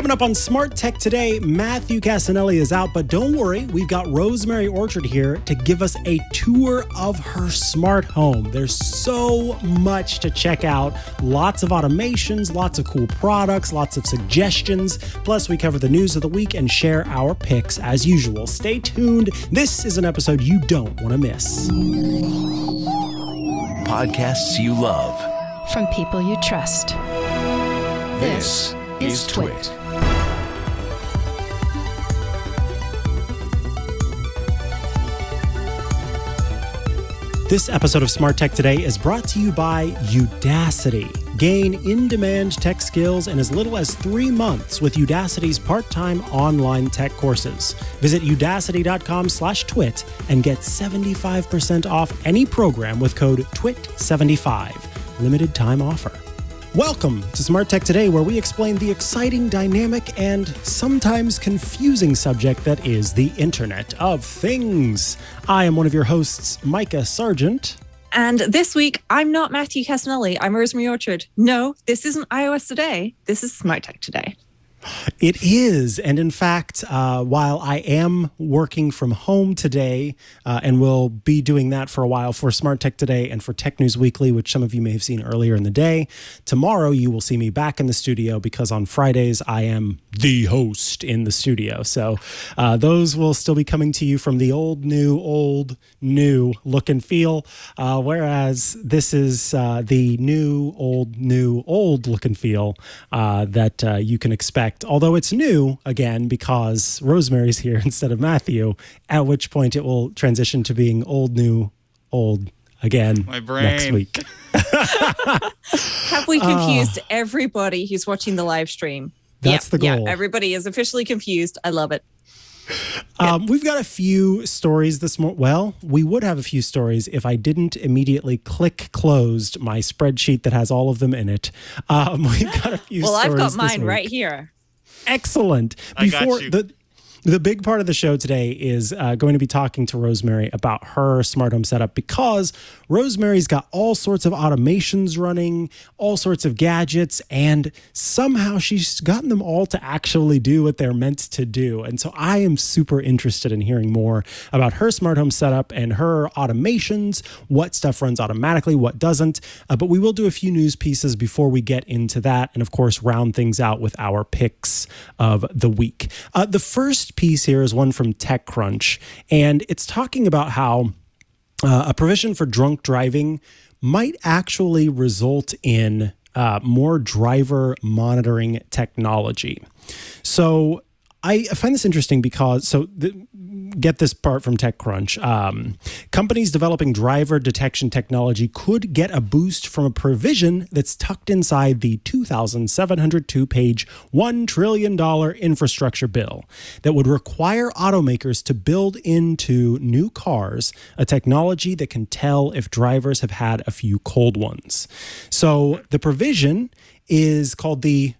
Coming up on Smart Tech today, Matthew Cassinelli is out, but don't worry, we've got Rosemary Orchard here to give us a tour of her smart home. There's so much to check out lots of automations, lots of cool products, lots of suggestions. Plus, we cover the news of the week and share our picks as usual. Stay tuned. This is an episode you don't want to miss. Podcasts you love. From people you trust. This is Twit. This episode of Smart Tech Today is brought to you by Udacity. Gain in demand tech skills in as little as three months with Udacity's part time online tech courses. Visit udacity.com slash twit and get 75% off any program with code TWIT75. Limited time offer. Welcome to Smart Tech Today, where we explain the exciting, dynamic, and sometimes confusing subject that is the Internet of Things. I am one of your hosts, Mikah Sargent. And this week, I'm not Matthew Cassinelli. I'm Rosemary Orchard. No, this isn't iOS Today. This is Smart Tech Today. It is. And in fact, uh, while I am working from home today uh, and will be doing that for a while for Smart Tech Today and for Tech News Weekly, which some of you may have seen earlier in the day, tomorrow you will see me back in the studio because on Fridays I am the host in the studio. So uh, those will still be coming to you from the old, new, old, new look and feel. Uh, whereas this is uh, the new, old, new, old look and feel uh, that you can expect although it's new again because Rosemary's here instead of Matthew, at which point it will transition to being old, new, old again My brain. next week. Have we confused everybody who's watching the live stream? That's yeah, the goal. Yeah, everybody is officially confused. I love it. Um, we've got a few stories this morning. Well, we would have a few stories if I didn't immediately click closed my spreadsheet that has all of them in it. Um, we've got a few Well, I've got mine right here. Excellent. Before the the big part of the show today is uh, going to be talking to Rosemary about her smart home setup because Rosemary's got all sorts of automations running, all sorts of gadgets, and somehow she's gotten them all to actually do what they're meant to do. And so I am super interested in hearing more about her smart home setup and her automations, what stuff runs automatically, what doesn't. Uh, but we will do a few news pieces before we get into that, and of course, round things out with our picks of the week. Uh, the first piece here is one from TechCrunch, and it's talking about how uh, a provision for drunk driving might actually result in uh, more driver monitoring technology. So I I find this interesting because so the, get this part from TechCrunch. Um, companies developing driver detection technology could get a boost from a provision that's tucked inside the 2,702 page $1 trillion infrastructure bill that would require automakers to build into new cars a technology that can tell if drivers have had a few cold ones. So the provision is called the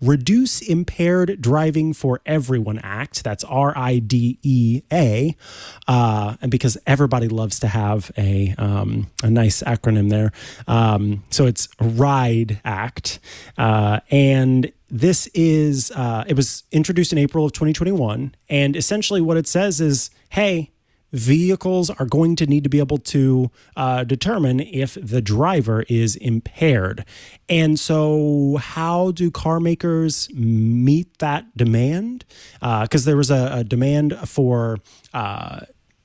Reduce Impaired Driving for Everyone Act. That's R I D E A, uh, and because everybody loves to have a um, a nice acronym there, um, so it's RIDE Act, uh, and this is uh, it was introduced in April of 2021, and essentially what it says is, hey vehicles are going to need to be able to uh, determine if the driver is impaired. And so, how do car makers meet that demand? Because there was a, a demand for. Uh,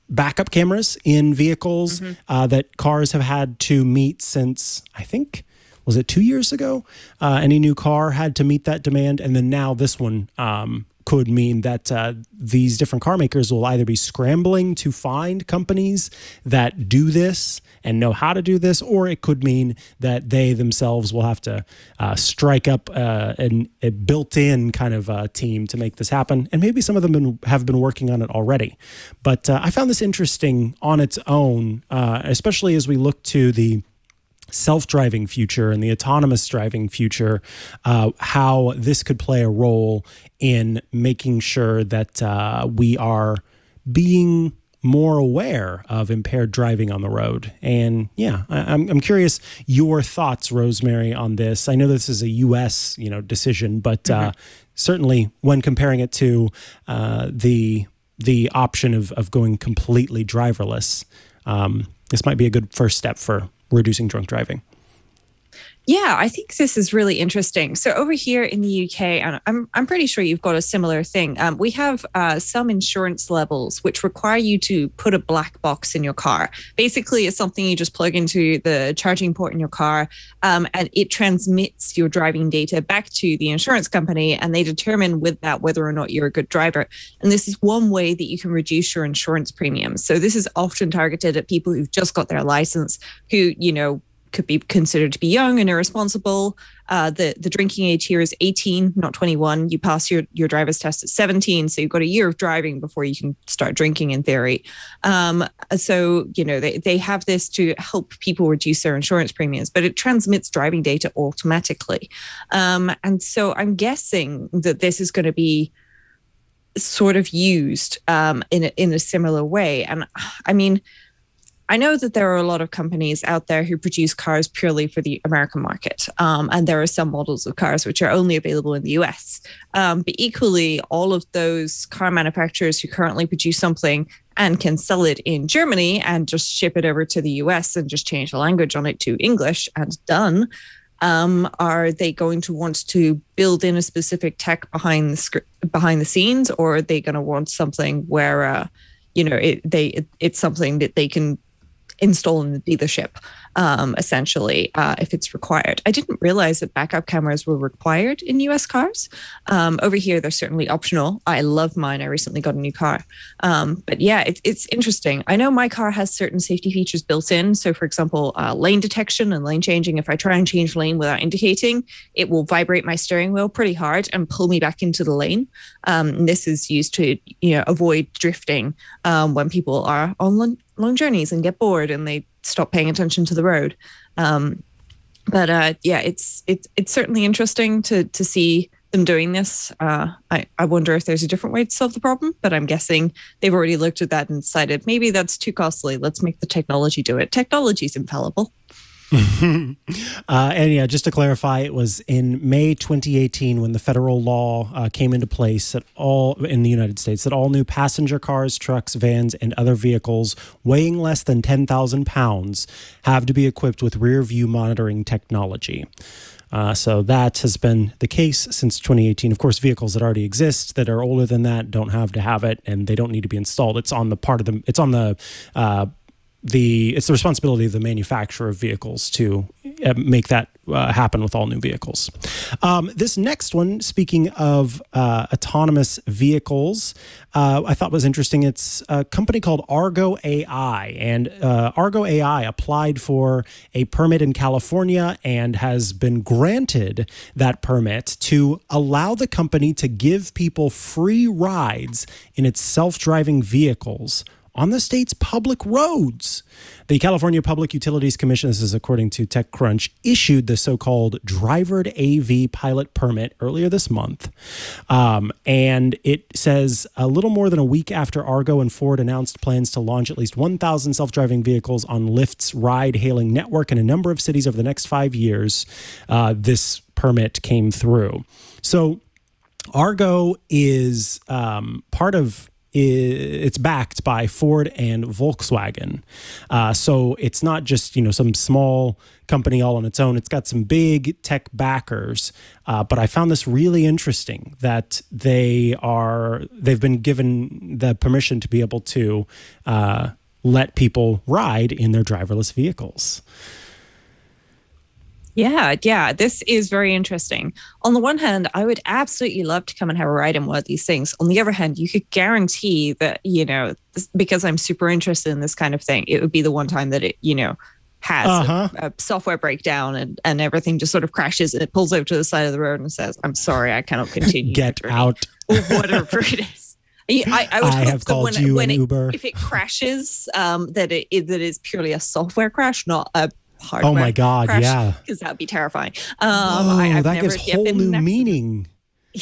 Backup cameras in vehicles uh, that cars have had to meet since I think was it two years ago? Uh, any new car had to meet that demand, and then now this one um, could mean that uh, these different car makers will either be scrambling to find companies that do this and know how to do this, or it could mean that they themselves will have to uh, strike up uh, an, a built-in kind of uh, team to make this happen. And maybe some of them been, have been working on it already. But uh, I found this interesting on its own, uh, especially as we look to the self-driving future and the autonomous driving future, uh, how this could play a role in making sure that uh, we are being more aware of impaired driving on the road. And yeah, I, I'm, I'm curious your thoughts, Rosemary, on this. I know this is a U.S. you know decision, but uh, certainly when comparing it to uh, the the option of of going completely driverless, um, this might be a good first step for reducing drunk driving. Yeah, I think this is really interesting. So over here in the UK, and I'm I'm pretty sure you've got a similar thing. Um, we have uh, some insurance levels which require you to put a black box in your car. Basically, it's something you just plug into the charging port in your car, um, and it transmits your driving data back to the insurance company, and they determine with that whether or not you're a good driver. And this is one way that you can reduce your insurance premiums. So this is often targeted at people who've just got their license, who you know could be considered to be young and irresponsible. Uh, the the drinking age here is 18, not 21. You pass your your driver's test at 17, so you've got a year of driving before you can start drinking in theory. Um, so you know they they have this to help people reduce their insurance premiums, but it transmits driving data automatically. Um, and so I'm guessing that this is going to be sort of used um, in a, in a similar way. And I mean I know that there are a lot of companies out there who produce cars purely for the American market. Um, and there are some models of cars which are only available in the US. Um, but equally, all of those car manufacturers who currently produce something and can sell it in Germany and just ship it over to the US and just change the language on it to English and done. Um, are they going to want to build in a specific tech behind the behind the scenes, or are they going to want something where, uh, you know, it, they it, it's something that they can install in the dealership, um, essentially, uh, if it's required. I didn't realize that backup cameras were required in US cars. Um, over here, they're certainly optional. I love mine. I recently got a new car. Um, but yeah, it, it's interesting. I know my car has certain safety features built in. So, for example, uh, lane detection and lane changing. If I try and change lane without indicating, it will vibrate my steering wheel pretty hard and pull me back into the lane. Um, this is used to you know avoid drifting um, when people are on long journeys and get bored and they stop paying attention to the road. Um, but uh, yeah, it's it's it's certainly interesting to to see them doing this. Uh, I I wonder if there's a different way to solve the problem, but I'm guessing they've already looked at that and decided maybe that's too costly. Let's make the technology do it. Technology's infallible. uh, and yeah, just to clarify, it was in May 2018 when the federal law uh, came into place that all in the United States that all new passenger cars, trucks, vans, and other vehicles weighing less than 10,000 pounds have to be equipped with rear view monitoring technology. Uh, so that has been the case since 2018. Of course, vehicles that already exist that are older than that don't have to have it, and they don't need to be installed. It's on the part of the. It's on the uh, the it's the responsibility of the manufacturer of vehicles to uh, make that uh, happen with all new vehicles. Um, this next one, speaking of uh, autonomous vehicles, uh, I thought was interesting. It's a company called Argo AI, and uh, Argo AI applied for a permit in California and has been granted that permit to allow the company to give people free rides in its self-driving vehicles on the state's public roads. The California Public Utilities Commission, this is according to TechCrunch, issued the so called drivered AV pilot permit earlier this month. Um, and it says a little more than a week after Argo and Ford announced plans to launch at least 1,000 self driving vehicles on Lyft's ride hailing network in a number of cities over the next five years, uh, this permit came through. So, Argo is um, part of it's backed by Ford and Volkswagen. Uh, so it's not just you know some small company all on its own. It's got some big tech backers. Uh, but I found this really interesting that they are they've been given the permission to be able to uh, let people ride in their driverless vehicles. Yeah, yeah, this is very interesting. On the one hand, I would absolutely love to come and have a ride in one of these things. On the other hand, you could guarantee that, you know, this, because I'm super interested in this kind of thing, it would be the one time that it, you know, has uh-huh. a, a, software breakdown and, and everything just sort of crashes and it pulls over to the side of the road and says, I'm sorry, I cannot continue. Get out. Or whatever it is. I, I, would I have called when, you when an it, Uber. If it crashes, um, that it that is purely a software crash, not a hardware. Oh my god, crash, yeah, because that would be terrifying. Um, Whoa, I, that gives whole new meaning.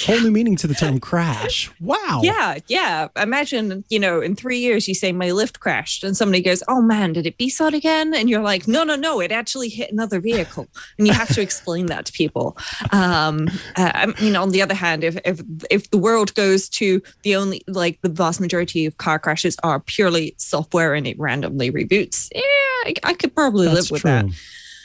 Whole new meaning to the term crash. Wow. Yeah, yeah. Imagine, you know, in three years you say my Lyft crashed and somebody goes, Oh man, did it BSOD again? And you're like, No, no, no, it actually hit another vehicle. And you have to explain that to people. Um, uh, I mean, on the other hand, if, if if the world goes to the only like the vast majority of car crashes are purely software and it randomly reboots, yeah, I, I could probably That's live with true. that.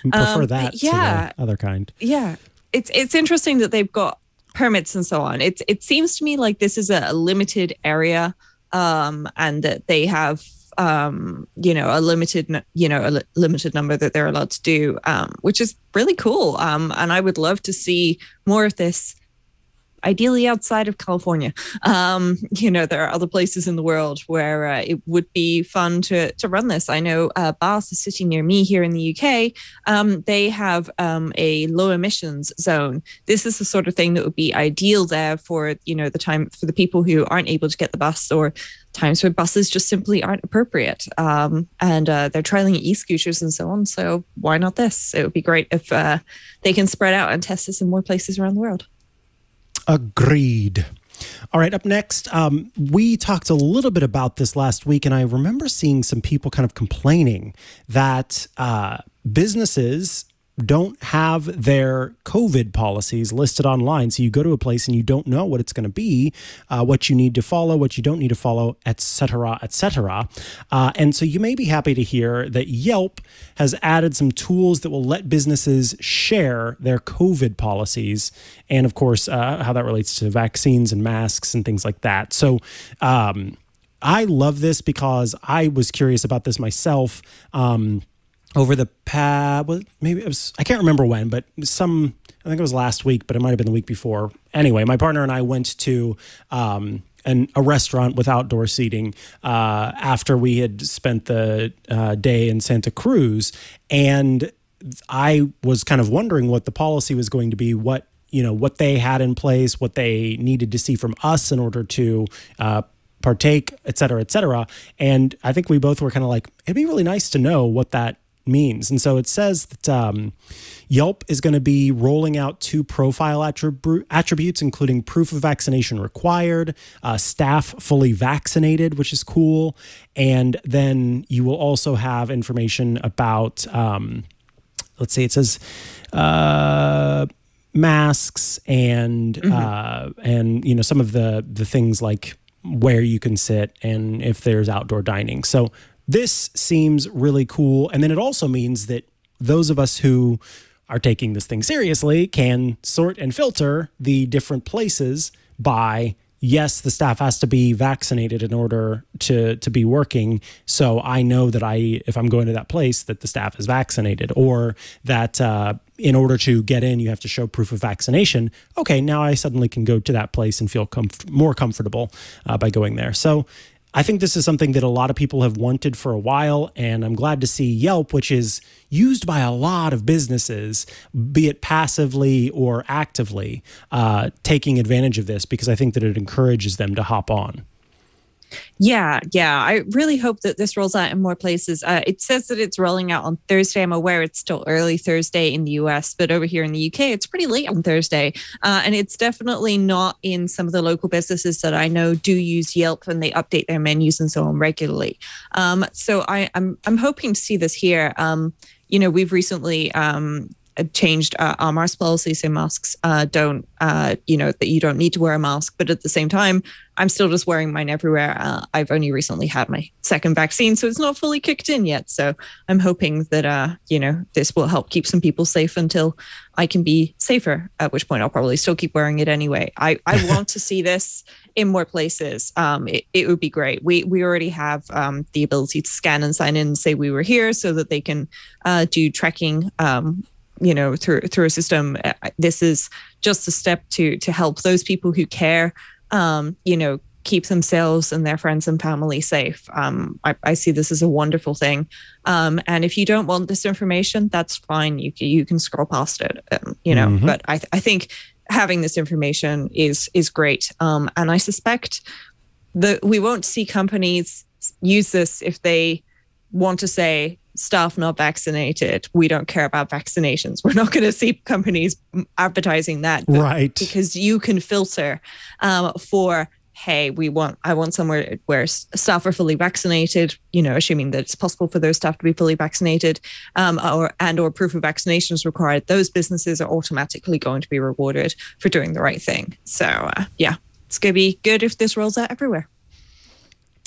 I prefer Um, that yeah. to the other kind. Yeah, it's it's interesting that they've got permits and so on. It's it seems to me like this is a, limited area, um, and that they have um, you know a limited you know a li- limited number that they're allowed to do, um, which is really cool. Um, and I would love to see more of this. Ideally outside of California, um, you know there are other places in the world where uh, it would be fun to to run this. I know uh, Bath is sitting near me here in the UK, um, they have um, a low emissions zone. This is the sort of thing that would be ideal there for you know the time for the people who aren't able to get the bus or times where buses just simply aren't appropriate. Um, and uh, they're trialing e-scooters and so on. So why not this? It would be great if uh, they can spread out and test this in more places around the world. Agreed. All right, up next, um, we talked a little bit about this last week, and I remember seeing some people kind of complaining that uh, businesses don't have their COVID policies listed online. So you go to a place and you don't know what it's going to be, uh, what you need to follow, what you don't need to follow, et cetera, et cetera. Uh, and so you may be happy to hear that Yelp has added some tools that will let businesses share their COVID policies. And of course, uh, how that relates to vaccines and masks and things like that. So, um, I love this because I was curious about this myself. Um, over the past, well, maybe it was, I can't remember when, but some, I think it was last week, but it might have been the week before. Anyway, my partner and I went to, um, an, a restaurant with outdoor seating uh, after we had spent the uh, day in Santa Cruz. And I was kind of wondering what the policy was going to be, what, you know, what they had in place, what they needed to see from us in order to, uh, partake, et cetera, et cetera. And I think we both were kind of like, it'd be really nice to know what that means. And so it says that um, Yelp is going to be rolling out two profile attribu- attributes, including proof of vaccination required, uh, staff fully vaccinated, which is cool. And then you will also have information about, um, let's see, it says, uh, masks and uh, and you know some of the the things like where you can sit and if there's outdoor dining. So this seems really cool. And then it also means that those of us who are taking this thing seriously can sort and filter the different places by yes, the staff has to be vaccinated in order to to be working. So I know that I, if I'm going to that place, that the staff is vaccinated, or that uh, in order to get in, you have to show proof of vaccination. Okay, now I suddenly can go to that place and feel comf- more comfortable uh, by going there. So. I think this is something that a lot of people have wanted for a while, and I'm glad to see Yelp, which is used by a lot of businesses, be it passively or actively, uh, taking advantage of this because I think that it encourages them to hop on. Yeah, yeah. I really hope that this rolls out in more places. Uh, it says that it's rolling out on Thursday. I'm aware it's still early Thursday in the US, but over here in the UK, it's pretty late on Thursday. Uh, and it's definitely not in some of the local businesses that I know do use Yelp and they update their menus and so on regularly. Um, so I, I'm I'm hoping to see this here. Um, you know, we've recently um, changed uh, our mask policy so masks uh, don't uh, you know that you don't need to wear a mask but at the same time i'm still just wearing mine everywhere. Uh, i've only recently had my second vaccine so it's not fully kicked in yet. So i'm hoping that uh, you know this will help keep some people safe until i can be safer at which point i'll probably still keep wearing it anyway. I, I want to see this in more places. Um, it, it would be great. We we already have um, the ability to scan and sign in and say we were here so that they can uh, do tracking um, you know through through a system. Uh, this is just a step to to help those people who care um you know keep themselves and their friends and family safe. Um i, I see this as a wonderful thing. Um and if you don't want this information that's fine. You can you can scroll past it um, you know Mhm. but i th- i think having this information is is great. Um and i suspect that we won't see companies use this if they want to say staff not vaccinated. We don't care about vaccinations. We're not going to see companies advertising that, right? Because you can filter um, for hey, we want I want somewhere where staff are fully vaccinated. You know, assuming that it's possible for those staff to be fully vaccinated, um, or and or proof of vaccination is required. Those businesses are automatically going to be rewarded for doing the right thing. So uh, yeah, it's going to be good if this rolls out everywhere.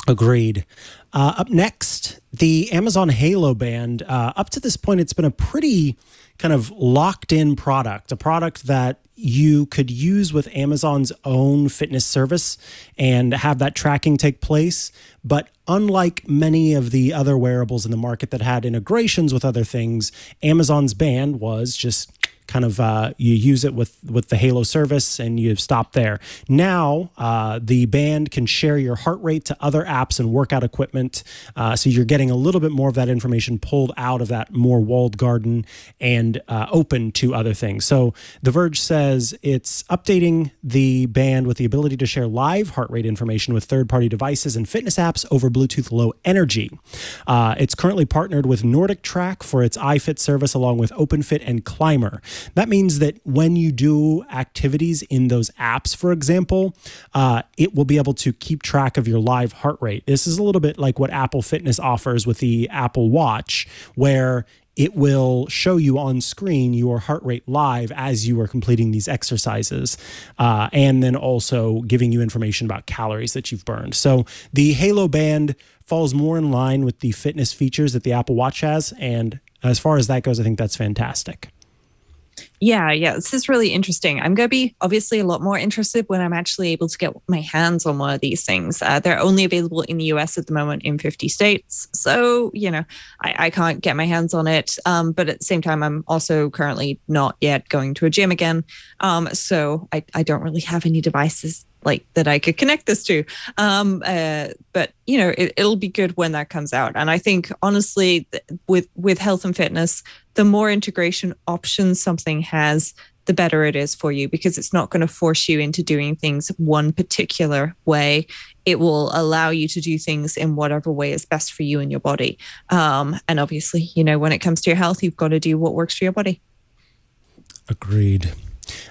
Agreed. Uh, up next, the Amazon Halo Band. Uh, up to this point, it's been a pretty kind of locked in product, a product that you could use with Amazon's own fitness service and have that tracking take place. But unlike many of the other wearables in the market that had integrations with other things, Amazon's band was just kind of uh, you use it with with the Halo service and you stop there. Now uh, the band can share your heart rate to other apps and workout equipment, uh, so you're getting a little bit more of that information pulled out of that more walled garden and uh, open to other things. So The Verge says it's updating the band with the ability to share live heart rate information with third-party devices and fitness apps over Bluetooth Low Energy. Uh, it's currently partnered with NordicTrack for its iFit service, along with OpenFit and Climber. That means that when you do activities in those apps, for example, uh, it will be able to keep track of your live heart rate. This is a little bit like what Apple Fitness offers with the Apple Watch, where it will show you on screen your heart rate live as you are completing these exercises, uh, and then also giving you information about calories that you've burned. So the Halo Band falls more in line with the fitness features that the Apple Watch has. And as far as that goes, I think that's fantastic. Yeah, yeah, this is really interesting. I'm going to be obviously a lot more interested when I'm actually able to get my hands on one of these things. Uh, they're only available in the US at the moment in 50 states. So, you know, I, I can't get my hands on it. Um, but at the same time, I'm also currently not yet going to a gym again. Um, so I, I don't really have any devices like that I could connect this to. Um, uh, but you know, it, will be good when that comes out. And I think honestly, with with health and fitness, the more integration options something has, the better it is for you because it's not going to force you into doing things one particular way. It will allow you to do things in whatever way is best for you and your body. Um, and obviously, you know, when it comes to your health, you've got to do what works for your body. Agreed.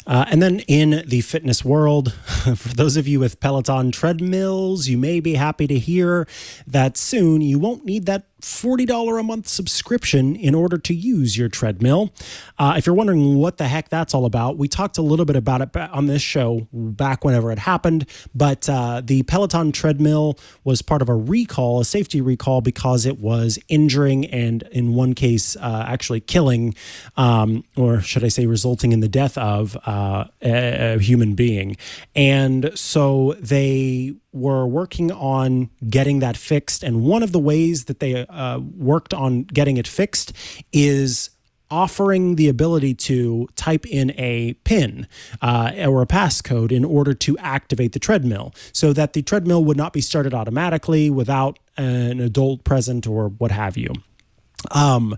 Uh, and then in the fitness world, for those of you with Peloton treadmills, you may be happy to hear that soon you won't need that $40 a month subscription in order to use your treadmill. Uh, if you're wondering what the heck that's all about, we talked a little bit about it on this show back whenever it happened. But uh, the Peloton treadmill was part of a recall, a safety recall, because it was injuring and, in one case, uh, actually killing, um, or should I say, resulting in the death of uh, a, a human being. And so they were working on getting that fixed. And one of the ways that they uh, worked on getting it fixed is offering the ability to type in a PIN uh, or a passcode in order to activate the treadmill so that the treadmill would not be started automatically without an adult present or what have you. Um,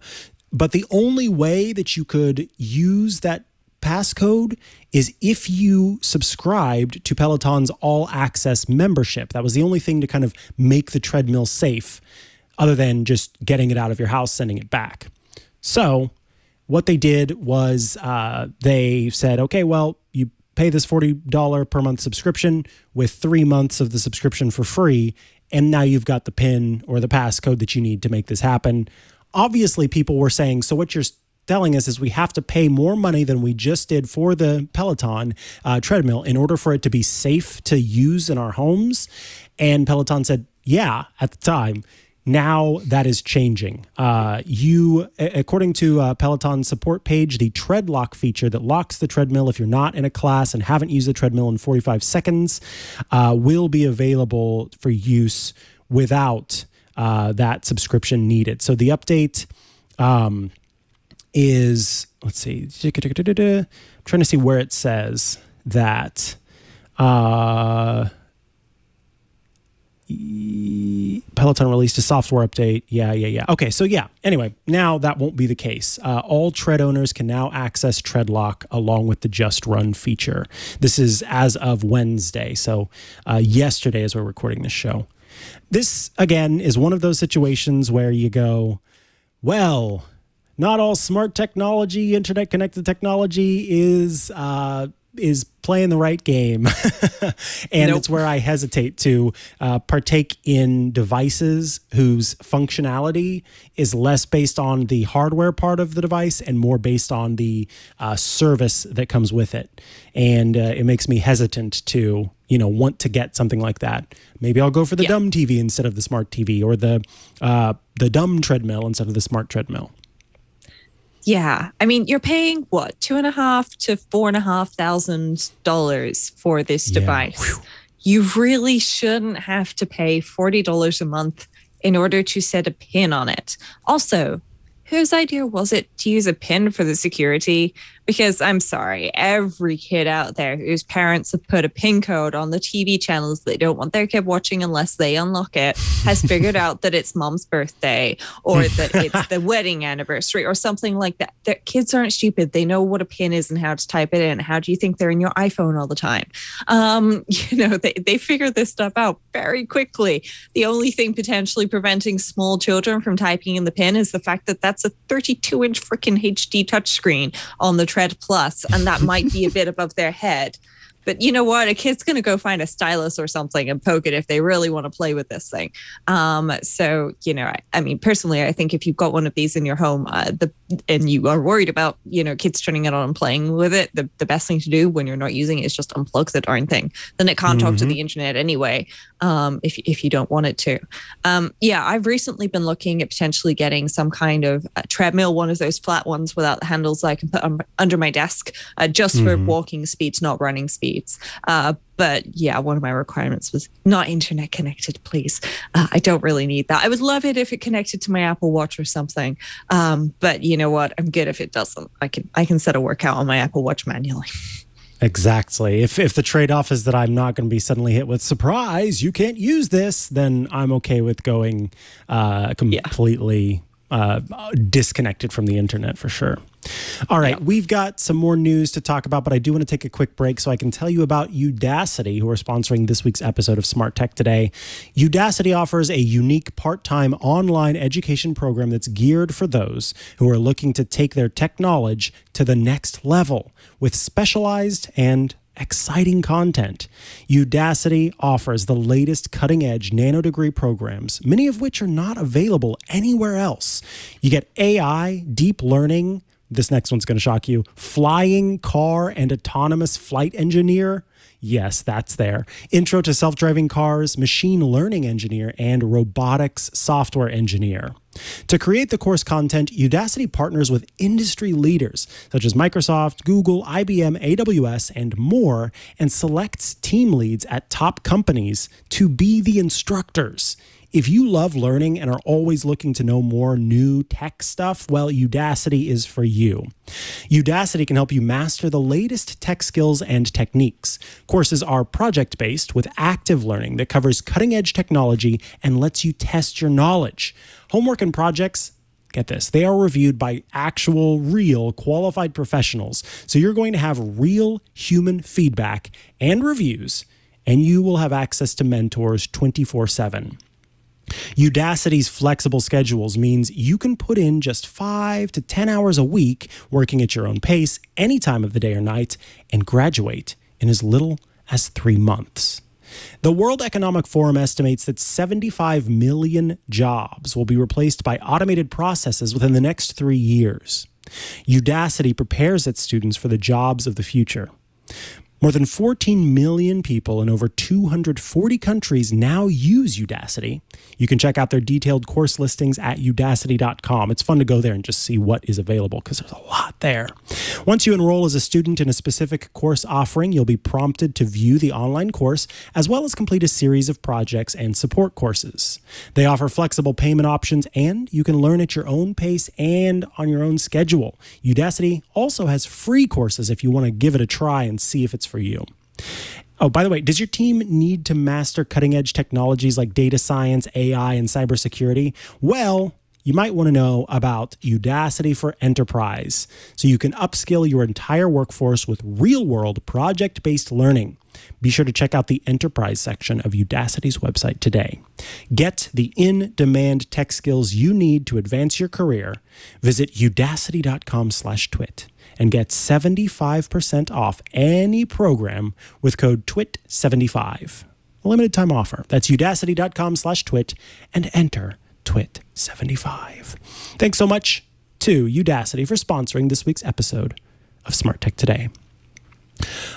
but the only way that you could use that passcode is if you subscribed to Peloton's all access membership. That was the only thing to kind of make the treadmill safe, other than just getting it out of your house, sending it back. So, what they did was uh, they said, okay, well, you pay this $40 per month subscription with three months of the subscription for free. And now you've got the PIN or the passcode that you need to make this happen. Obviously, people were saying, so what you're telling us is we have to pay more money than we just did for the Peloton uh, treadmill in order for it to be safe to use in our homes. And Peloton said, yeah, at the time. Now that is changing. Uh, you, according to uh, Peloton support page, the tread lock feature that locks the treadmill if you're not in a class and haven't used the treadmill in 45 seconds uh, will be available for use without uh, that subscription needed. So the update um, is let's see, I'm trying to see where it says that uh, Peloton released a software update. Yeah, yeah, yeah. Okay, so yeah. Anyway, now that won't be the case. Uh, all tread owners can now access Treadlock along with the Just Run feature. This is as of Wednesday, so uh, yesterday as we're recording this show. This, again, is one of those situations where you go, well, not all smart technology, internet connected technology is uh, is playing the right game. and nope. it's where I hesitate to uh, partake in devices whose functionality is less based on the hardware part of the device and more based on the uh, service that comes with it. And uh, it makes me hesitant to, you know, want to get something like that. Maybe I'll go for the yeah. dumb TV instead of the smart TV or the, uh, the dumb treadmill instead of the smart treadmill. Yeah. I mean, you're paying what, two and a half to four and a half thousand dollars for this yeah. device. Whew. You really shouldn't have to pay $40 a month in order to set a pin on it. Also, whose idea was it to use a pin for the security? Because I'm sorry, every kid out there whose parents have put a pin code on the TV channels they don't want their kid watching unless they unlock it has figured out that it's mom's birthday or that it's the wedding anniversary or something like that. Their kids aren't stupid. They know what a pin is and how to type it in. How do you think they're in your iPhone all the time? Um, you know, they, they figure this stuff out very quickly. The only thing potentially preventing small children from typing in the pin is the fact that that's a 32 inch freaking HD touchscreen on the Tread Plus, and that might be a bit above their head. But you know what? A kid's going to go find a stylus or something and poke it if they really want to play with this thing. Um, so, you know, I, I, mean, personally, I think if you've got one of these in your home, uh, the and you are worried about, you know, kids turning it on and playing with it, the, the best thing to do when you're not using it is just unplug the darn thing. Then it can't mm-hmm. talk to mm-hmm. the internet anyway, um, if, if you don't want it to. Um, yeah, I've recently been looking at potentially getting some kind of treadmill, one of those flat ones without the handles that I can put under my desk uh, just mm-hmm. for walking speeds, not running Uh, but yeah, one of my requirements was not internet connected, please. Uh, I don't really need that. I would love it if it connected to my Apple Watch or something. Um, but you know what? I'm good if it doesn't. I can I can set a workout on my Apple Watch manually. Exactly. If if the trade off is that I'm not going to be suddenly hit with surprise, you can't use this, then I'm okay with going uh, completely yeah. uh, disconnected from the internet for sure. All right, we've got some more news to talk about, but I do want to take a quick break so I can tell you about Udacity, who are sponsoring this week's episode of Smart Tech Today. Udacity offers a unique part time online education program that's geared for those who are looking to take their tech knowledge to the next level with specialized and exciting content. Udacity offers the latest cutting edge nanodegree programs, many of which are not available anywhere else. You get AI, deep learning, this next one's going to shock you. Flying car and autonomous flight engineer. Yes, that's there. Intro to self driving cars, machine learning engineer, and robotics software engineer. To create the course content, Udacity partners with industry leaders such as Microsoft, Google, IBM, AWS, and more, and selects team leads at top companies to be the instructors. If you love learning and are always looking to know more new tech stuff, well, Udacity is for you. Udacity can help you master the latest tech skills and techniques. Courses are project based with active learning that covers cutting edge technology and lets you test your knowledge. Homework and projects get this, they are reviewed by actual, real, qualified professionals. So you're going to have real human feedback and reviews, and you will have access to mentors 24 7. Udacity's flexible schedules means you can put in just five to 10 hours a week working at your own pace any time of the day or night and graduate in as little as three months. The World Economic Forum estimates that 75 million jobs will be replaced by automated processes within the next three years. Udacity prepares its students for the jobs of the future. More than 14 million people in over 240 countries now use Udacity. You can check out their detailed course listings at udacity.com. It's fun to go there and just see what is available because there's a lot there. Once you enroll as a student in a specific course offering, you'll be prompted to view the online course as well as complete a series of projects and support courses. They offer flexible payment options and you can learn at your own pace and on your own schedule. Udacity also has free courses if you want to give it a try and see if it's for you. Oh, by the way, does your team need to master cutting edge technologies like data science, AI, and cybersecurity? Well, you might want to know about Udacity for Enterprise so you can upskill your entire workforce with real world project based learning. Be sure to check out the enterprise section of Udacity's website today. Get the in demand tech skills you need to advance your career. Visit udacity.com slash twit and get 75% off any program with code TWIT75. A limited time offer. That's udacity.com slash twit and enter twit75. Thanks so much to Udacity for sponsoring this week's episode of Smart Tech Today.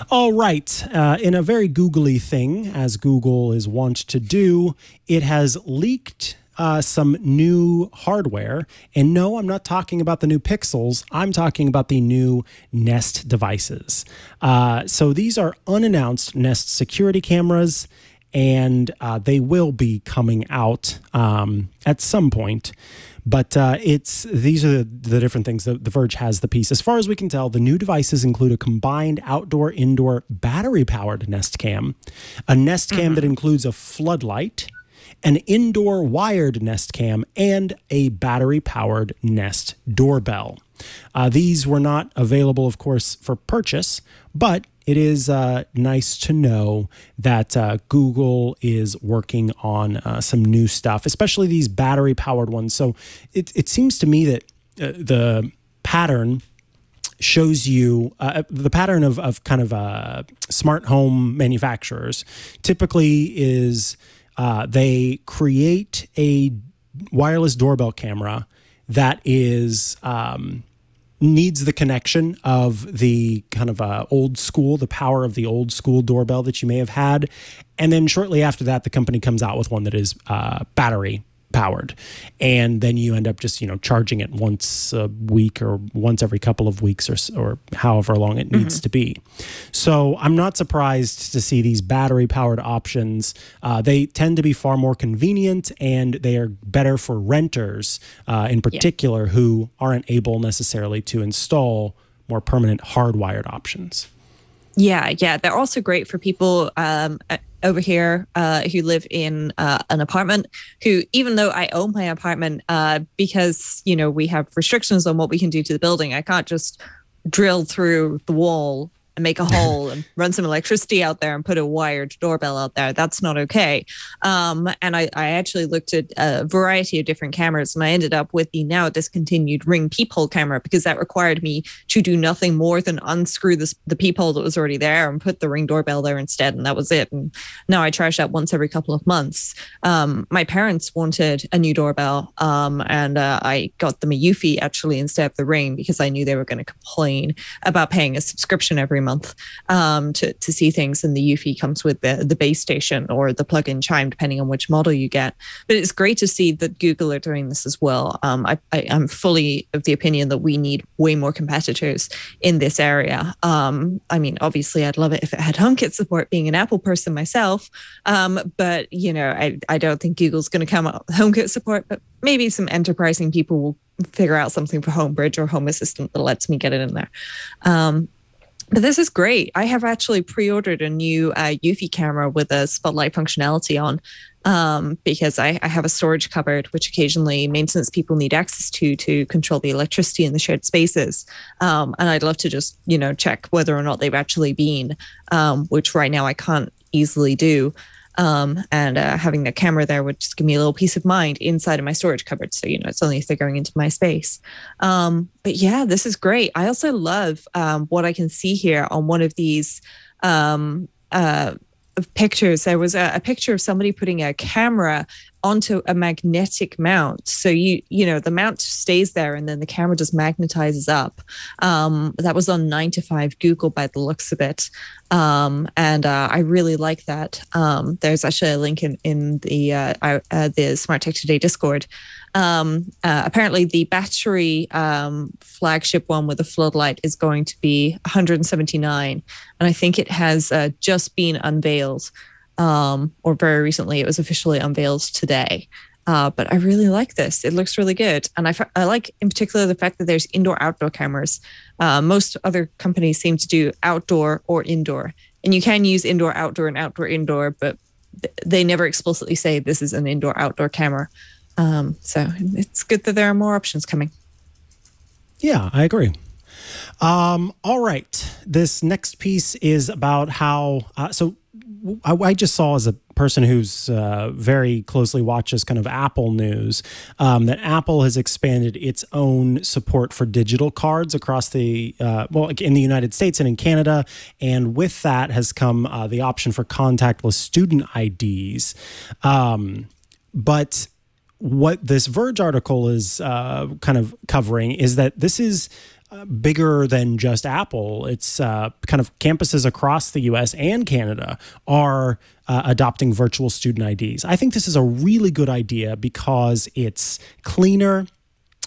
All right. Uh, in a very googly thing, as Google is wont to do, it has leaked uh, some new hardware. And no, I'm not talking about the new Pixels. I'm talking about the new Nest devices. Uh, so these are unannounced Nest security cameras, and uh, they will be coming out um, at some point. But uh, it's these are the, the different things. that the Verge has the piece. As far as we can tell, the new devices include a combined outdoor indoor battery powered Nest Cam, a Nest Cam mm-hmm. that includes a floodlight, an indoor wired Nest Cam, and a battery powered Nest doorbell. Uh, these were not available, of course, for purchase, but it is uh, nice to know that uh, Google is working on uh, some new stuff, especially these battery powered ones. So it, it seems to me that uh, the pattern shows you uh, the pattern of, of kind of uh, smart home manufacturers typically is they create a wireless doorbell camera that is. Um, needs the connection of the kind of uh, old school, the power of the old school doorbell that you may have had. And then shortly after that, the company comes out with one that is uh, battery powered and then you end up just you know charging it once a week or once every couple of weeks or or however long it needs mm-hmm. to be so i'm not surprised to see these battery powered options uh, they tend to be far more convenient and they are better for renters uh, in particular yeah. who aren't able necessarily to install more permanent hardwired options yeah, yeah, they're also great for people um, over here uh, who live in uh, an apartment. Who, even though I own my apartment, uh, because you know we have restrictions on what we can do to the building, I can't just drill through the wall and make a hole and run some electricity out there and put a wired doorbell out there. That's not okay. Um, and I, I actually looked at a variety of different cameras and I ended up with the now discontinued Ring peephole camera because that required me to do nothing more than unscrew this, the peephole that was already there and put the Ring doorbell there instead. And that was it. And now I trash that once every couple of months. Um, my parents wanted a new doorbell um, and uh, I got them a Eufy actually instead of the Ring because I knew they were going to complain about paying a subscription every month um, to, to see things. And the Eufy comes with the, the base station or the plug in chime, depending on which model you get. But it's great to see that Google are doing this as well. Um, I, I, am fully of the opinion that we need way more competitors in this area. Um, I mean, obviously, I'd love it if it had HomeKit support, being an Apple person myself. Um, but, you know, I, I don't think Google's going to come up with HomeKit support, but maybe some enterprising people will figure out something for homebridge or home assistant that lets me get it in there um, but this is great. I have actually pre-ordered a new uh, Eufy camera with a spotlight functionality on um, because I, I, have a storage cupboard, which occasionally maintenance people need access to to control the electricity in the shared spaces. Um, and I'd love to just you know check whether or not they've actually been, um, which right now I can't easily do. Um, and uh, having a camera there would just give me a little peace of mind inside of my storage cupboard. So, you know, it's only if they're going into my space. Um, but yeah, this is great. I also love um, what I can see here on one of these um, uh, pictures. There was a, a, picture of somebody putting a camera onto a magnetic mount. So you you know the mount stays there, and then the camera just magnetizes up. Um, that was on nine to five Google by the looks of it, um, and uh, I really like that. Um, there's actually a link in in the uh, uh, the Smart Tech Today Discord. Um, uh, apparently, the battery um, flagship one with the floodlight is going to be 179, and I think it has uh, just been unveiled um, or very recently. It was officially unveiled today. Uh, but I really like this. It looks really good. And I, I like, in particular, the fact that there's indoor outdoor cameras. Uh, most other companies seem to do outdoor or indoor. And you can use indoor outdoor and outdoor indoor, but th- they never explicitly say this is an indoor outdoor camera. Um, so it's good that there are more options coming. Yeah, I agree. Um, all right. This next piece is about how. Uh, so I, I, just saw as a person who's uh, very closely watches kind of Apple news um, that Apple has expanded its own support for digital cards across the uh, well in the United States and in Canada, and with that has come uh, the option for contactless student IDs. Um, but what this Verge article is uh, kind of covering is that this is bigger than just Apple. It's uh, kind of campuses across the US and Canada are uh, adopting virtual student IDs. I think this is a really good idea because it's cleaner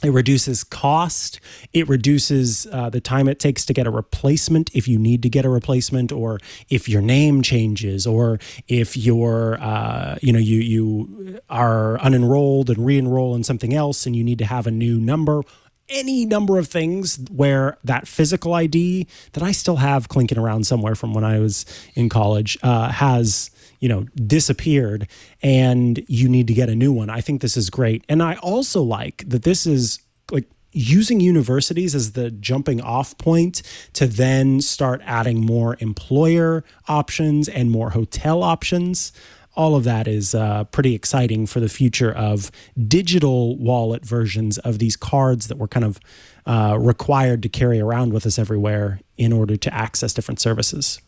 it reduces cost. It reduces uh, the time it takes to get a replacement if you need to get a replacement, or if your name changes, or if you're, uh, you know, you you are unenrolled and re-enroll in something else, and you need to have a new number. Any number of things where that physical ID that I still have clinking around somewhere from when I was in college uh, has you know disappeared and you need to get a new one. I think this is great. And i also like that this is like using universities as the jumping off point to then start adding more employer options and more hotel options all of that is uh, pretty exciting for the future of digital wallet versions of these cards that we're kind of uh, required to carry around with us everywhere in order to access different services.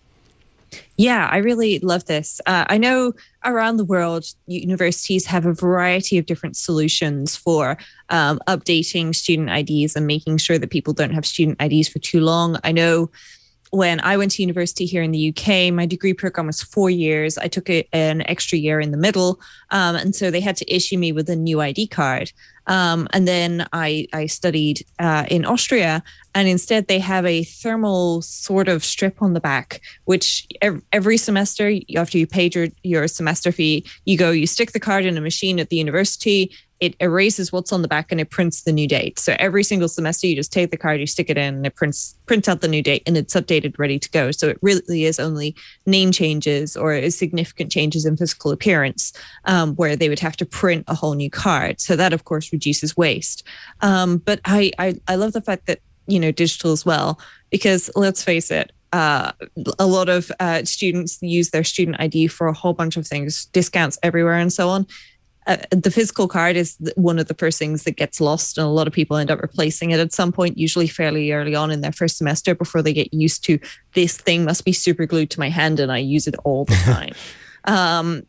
Yeah, I really love this. Uh, I know around the world, universities have a variety of different solutions for um, updating student IDs and making sure that people don't have student IDs for too long. I know when I went to university here in the UK, my degree program was four years. I took a, an extra year in the middle. Um, and so they had to issue me with a new ID card. Um, and then I, I studied uh, in Austria, and instead they have a thermal sort of strip on the back, which every semester, you after you paid your, your semester fee, you go, you stick the card in a machine at the university, it erases what's on the back and it prints the new date. So every single semester, you just take the card, you stick it in, and it prints prints out the new date, and it's updated, ready to go. So it really is only name changes or significant changes in physical appearance um, where they would have to print a whole new card. So that, of course, reduces waste. Um, but I, I I love the fact that you know digital as well because let's face it, uh, a lot of uh, students use their student ID for a whole bunch of things, discounts everywhere, and so on uh, the physical card is one of the first things that gets lost, and a lot of people end up replacing it at some point, usually fairly early on in their first semester before they get used to this thing must be super glued to my hand and I use it all the time. um,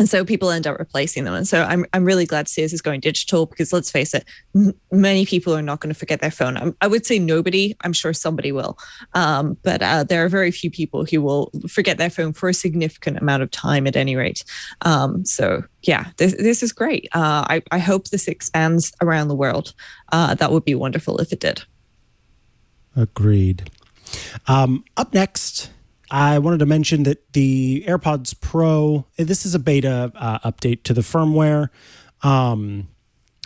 and so people end up replacing them. And so I'm, I'm really glad this is going digital because let's face it, m- many people are not going to forget their phone. I'm, i would say nobody, I'm sure somebody will. Um, but uh, there are very few people who will forget their phone for a significant amount of time at any rate. Um, so yeah, this, this is great. Uh, I, I hope this expands around the world. Uh, that would be wonderful if it did. Agreed. Um, up next, I wanted to mention that the AirPods Pro, this is a beta uh, update to the firmware. Um,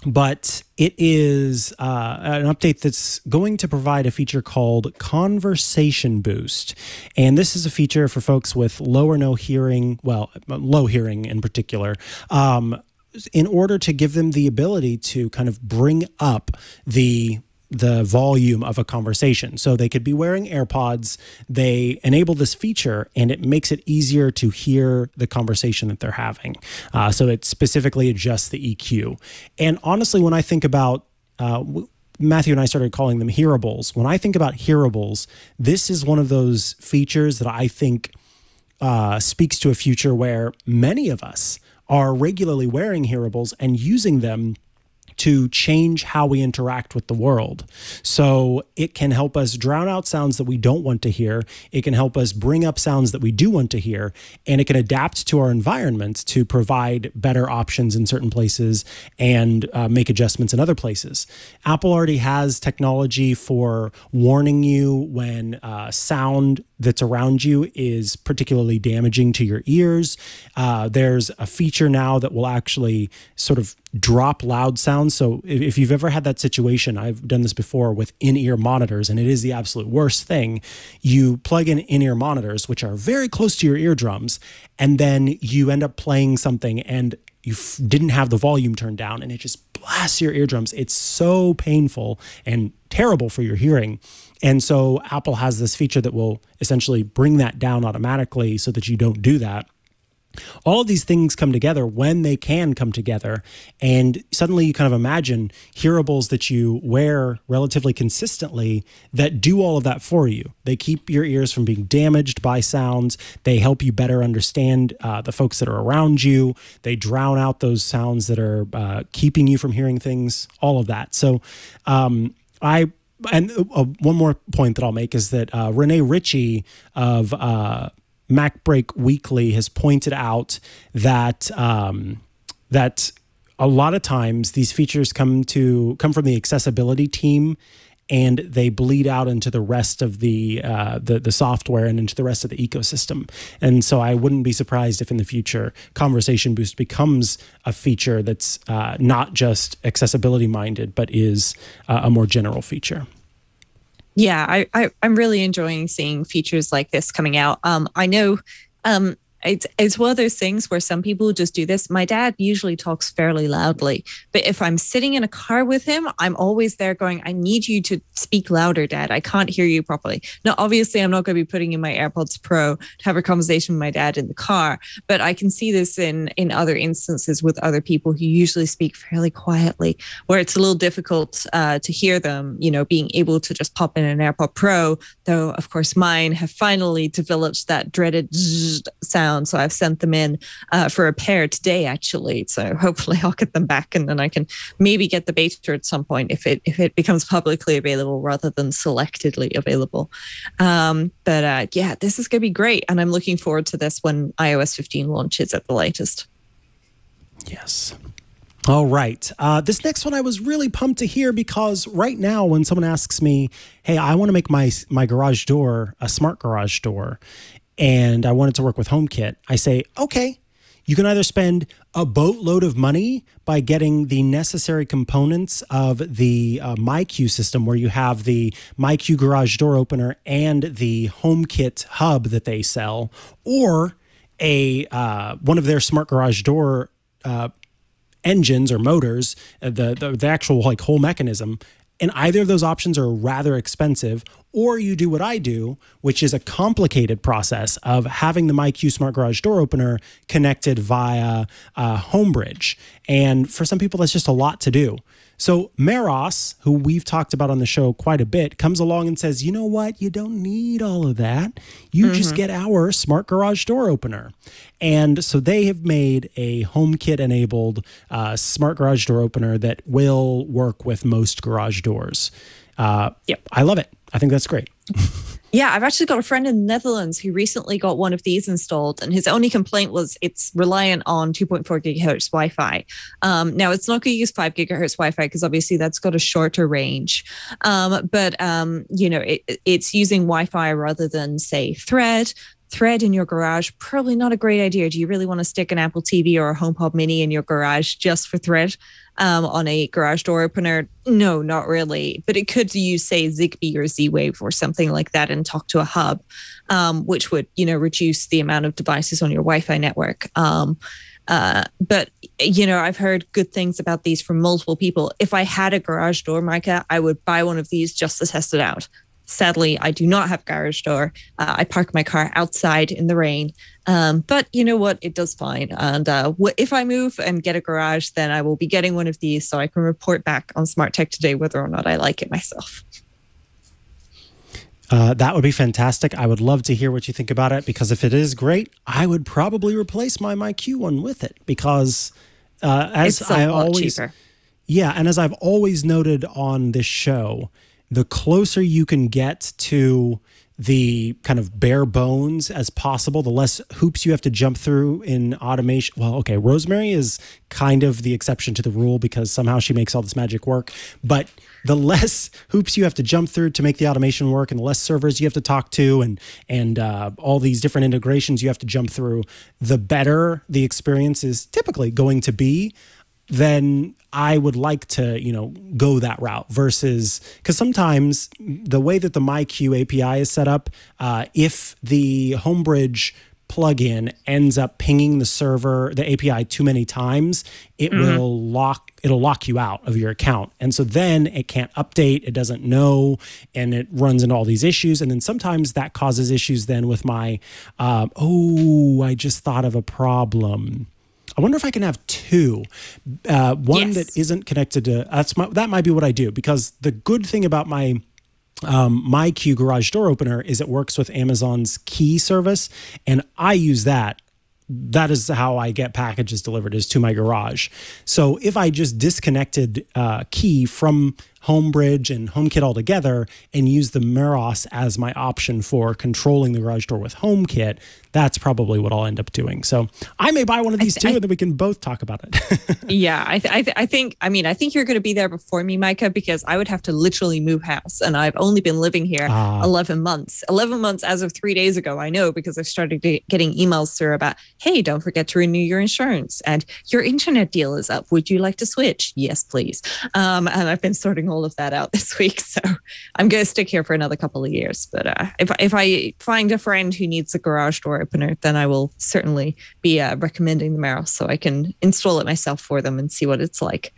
but it is uh, an update that's going to provide a feature called Conversation Boost. And this is a feature for folks with low or no hearing, well, low hearing in particular. Um, in order to give them the ability to kind of bring up the the volume of a conversation. So they could be wearing AirPods, they enable this feature, and it makes it easier to hear the conversation that they're having. Uh, so it specifically adjusts the EQ. And honestly, when I think about uh, Matthew and I started calling them hearables. When I think about hearables, this is one of those features that I think uh, speaks to a future where many of us are regularly wearing hearables and using them to change how we interact with the world. So it can help us drown out sounds that we don't want to hear. It can help us bring up sounds that we do want to hear. And it can adapt to our environment to provide better options in certain places and uh, make adjustments in other places. Apple already has technology for warning you when uh, sound that's around you is particularly damaging to your ears. Uh, there's a feature now that will actually sort of drop loud sounds. So if, if you've ever had that situation, I've done this before with in ear monitors, and it is the absolute worst thing. You plug in in ear monitors, which are very close to your eardrums, and then you end up playing something and you didn't have the volume turned down and it just blasts your eardrums. It's so painful and terrible for your hearing. And so Apple has this feature that will essentially bring that down automatically so that you don't do that. All of these things come together when they can come together. And suddenly you kind of imagine hearables that you wear relatively consistently that do all of that for you. They keep your ears from being damaged by sounds. They help you better understand uh, the folks that are around you. They drown out those sounds that are uh, keeping you from hearing things, all of that. So, um, I and uh, one more point that I'll make is that uh, Rene Ritchie of uh, MacBreak Weekly has pointed out that um, that a lot of times these features come to come from the accessibility team and they bleed out into the rest of the, uh, the the software and into the rest of the ecosystem. And so I wouldn't be surprised if in the future Conversation Boost becomes a feature that's uh, not just accessibility minded, but is uh, a more general feature yeah I, I am really enjoying seeing features like this coming out. Um i know um it's it's one of those things where some people just do this. My dad usually talks fairly loudly, but if I'm sitting in a car with him, I'm always there going, I need you to speak louder, dad. I can't hear you properly. Now, obviously, I'm not going to be putting in my AirPods Pro to have a conversation with my dad in the car, but I can see this in in other instances with other people who usually speak fairly quietly, where it's a little difficult uh, to hear them. You know, being able to just pop in an AirPod Pro, though, of course, mine have finally developed that dreaded sound down. So I've sent them in uh, for a pair today, actually. So hopefully I'll get them back, and then I can maybe get the beta at some point if it if it becomes publicly available rather than selectively available. Um, but uh, yeah, this is going to be great, and I'm looking forward to this when iOS 15 launches at the latest. Yes. All right. Uh, this next one I was really pumped to hear because right now, when someone asks me, "Hey, I want to make my my garage door a smart garage door," and I wanted to work with HomeKit, I say, okay, you can either spend a boatload of money by getting the necessary components of the uh, MyQ system, where you have the MyQ garage door opener and the HomeKit hub that they sell, or a uh, one of their smart garage door uh, engines or motors, uh, the, the the actual like whole mechanism, and either of those options are rather expensive, or you do what I do, which is a complicated process of having the MyQ Smart Garage door opener connected via uh, Homebridge. And for some people, that's just a lot to do. So Meross, who we've talked about on the show quite a bit, comes along and says, "You know what? You don't need all of that. You mm-hmm. just get our smart garage door opener." And so they have made a HomeKit enabled uh, smart garage door opener that will work with most garage doors. Uh, yep, I love it. I think that's great. Yeah, I've actually got a friend in the Netherlands who recently got one of these installed, and his only complaint was it's reliant on 2.4 gigahertz Wi Fi. Um, now, it's not going to use 5 gigahertz Wi Fi because obviously that's got a shorter range. Um, but, um, you know, it, it's using Wi Fi rather than, say, Thread thread in your garage probably not a great idea do you really want to stick an apple tv or a homepod mini in your garage just for thread um, on a garage door opener? No, not really. But it could use, say, Zigbee or Z Wave or something like that and talk to a hub, um, which would, you know, reduce the amount of devices on your Wi Fi network. Um, uh, but you know, I've heard good things about these from multiple people. If I had a garage door, Mikah, I would buy one of these just to test it out. Sadly, I do not have garage door. Uh, I park my car outside in the rain. Um, but you know what? It does fine. And uh, if I move and get a garage, then I will be getting one of these so I can report back on Smart Tech today whether or not I like it myself. Uh, that would be fantastic. I would love to hear what you think about it because if it is great, I would probably replace my MyQ one with it because uh, as I always, cheaper. yeah, and as I've always noted on this show, the closer you can get to the kind of bare bones as possible, the less hoops you have to jump through in automation. Well, okay, Rosemary is kind of the exception to the rule because somehow she makes all this magic work. But the less hoops you have to jump through to make the automation work, and the less servers you have to talk to, and and uh, all these different integrations you have to jump through, the better the experience is typically going to be then I would like to, you know, go that route versus because sometimes the way that the MyQ API is set up, uh, if the Homebridge plugin ends up pinging the server, the API too many times, it mm-hmm. will lock it'll lock you out of your account. And so then it can't update, it doesn't know, and it runs into all these issues. And then sometimes that causes issues then with my, uh, oh, I just thought of a problem. I wonder if I can have two. Uh, one yes. that isn't connected to that's my, that might be what I do because the good thing about my um, MyQ garage door opener is it works with Amazon's key service, and I use that. That is how I get packages delivered is to my garage. So if I just disconnected uh, key from Homebridge and HomeKit all together and use the Meross as my option for controlling the garage door with HomeKit, that's probably what I'll end up doing. So I may buy one of these th- too, and then we can both talk about it. yeah, I, th- I, th- I think. I mean, I think you're going to be there before me, Mikah, because I would have to literally move house, and I've only been living here uh, 11 months. 11 months as of three days ago. I know because I've started getting emails through about, hey, don't forget to renew your insurance, and your internet deal is up. Would you like to switch? Yes, please. Um, and I've been sorting all of that out this week, so I'm going to stick here for another couple of years. But uh, if if I find a friend who needs a garage door opener, then I will certainly be uh, recommending the Meross so I can install it myself for them and see what it's like.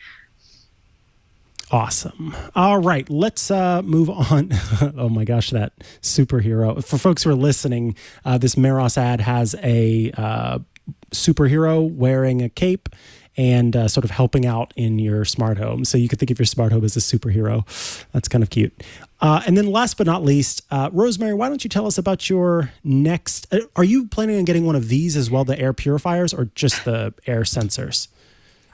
Awesome. All right, let's uh, move on. oh my gosh, that superhero. For folks who are listening, uh, this Meross ad has a uh, superhero wearing a cape and uh, sort of helping out in your smart home. So you could think of your smart home as a superhero. That's kind of cute. Uh, and then last but not least, uh, Rosemary, why don't you tell us about your next? Uh, are you planning on getting one of these as well, the air purifiers, or just the air sensors?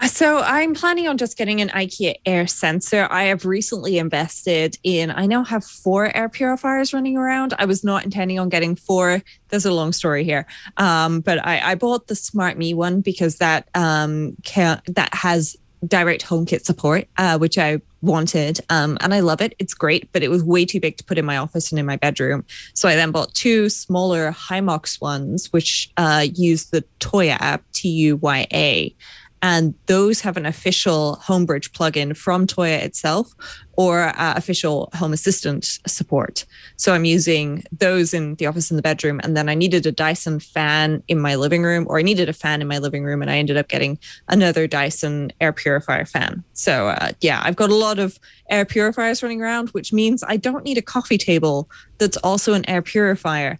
So I'm planning on just getting an IKEA air sensor. I have recently invested in, I now have four air purifiers running around. I was not intending on getting four. There's a long story here. Um, but I, I, bought the Smartmi one because that um, can, that has direct HomeKit support, uh, which I wanted. Um, and I love it. It's great, but it was way too big to put in my office and in my bedroom. So I then bought two smaller Himox ones, which uh, use the Tuya app, T U Y A and those have an official Homebridge plugin from Tuya itself or uh, official Home Assistant support. So I'm using those in the office and the bedroom. And then I needed a Dyson fan in my living room, or I needed a fan in my living room, and I ended up getting another Dyson air purifier fan. So uh, yeah, I've got a lot of air purifiers running around, which means I don't need a coffee table that's also an air purifier.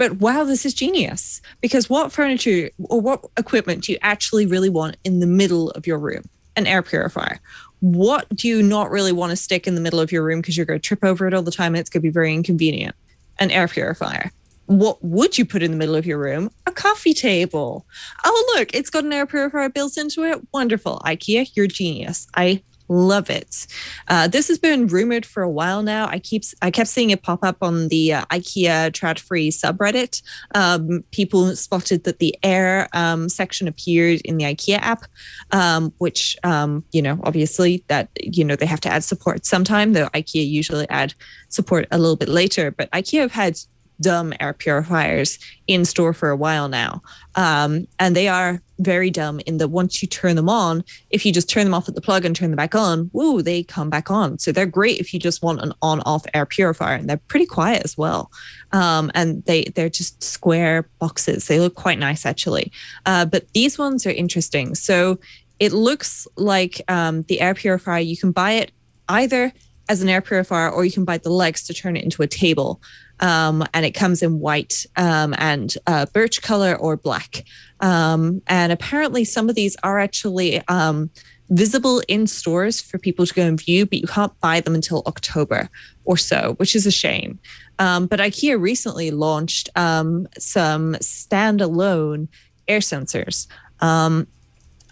But wow, this is genius because what furniture or what equipment do you actually really want in the middle of your room? An air purifier. What do you not really want to stick in the middle of your room because you're going to trip over it all the time and it's going to be very inconvenient? An air purifier. What would you put in the middle of your room? A coffee table. Oh, look, it's got an air purifier built into it. Wonderful. IKEA, you're genius. I love it. Uh, this has been rumored for a while now. I keep I kept seeing it pop up on the uh, IKEA Tradfri subreddit. Um, people spotted that the Air um, section appeared in the IKEA app, um, which um, you know obviously that you know they have to add support sometime. Though IKEA usually add support a little bit later, but IKEA have had dumb air purifiers in store for a while now. Um, and they are very dumb in that once you turn them on, if you just turn them off at the plug and turn them back on, woo, they come back on. So they're great if you just want an on-off air purifier, and they're pretty quiet as well. Um, and they they're just square boxes. They look quite nice actually. Uh, but these ones are interesting. So it looks like um, the air purifier. You can buy it either as an air purifier, or you can buy the legs to turn it into a table um, and it comes in white um, and uh, birch color or black. Um, and apparently, some of these are actually um, visible in stores for people to go and view, but you can't buy them until October or so, which is a shame. Um, but IKEA recently launched um, some standalone air sensors.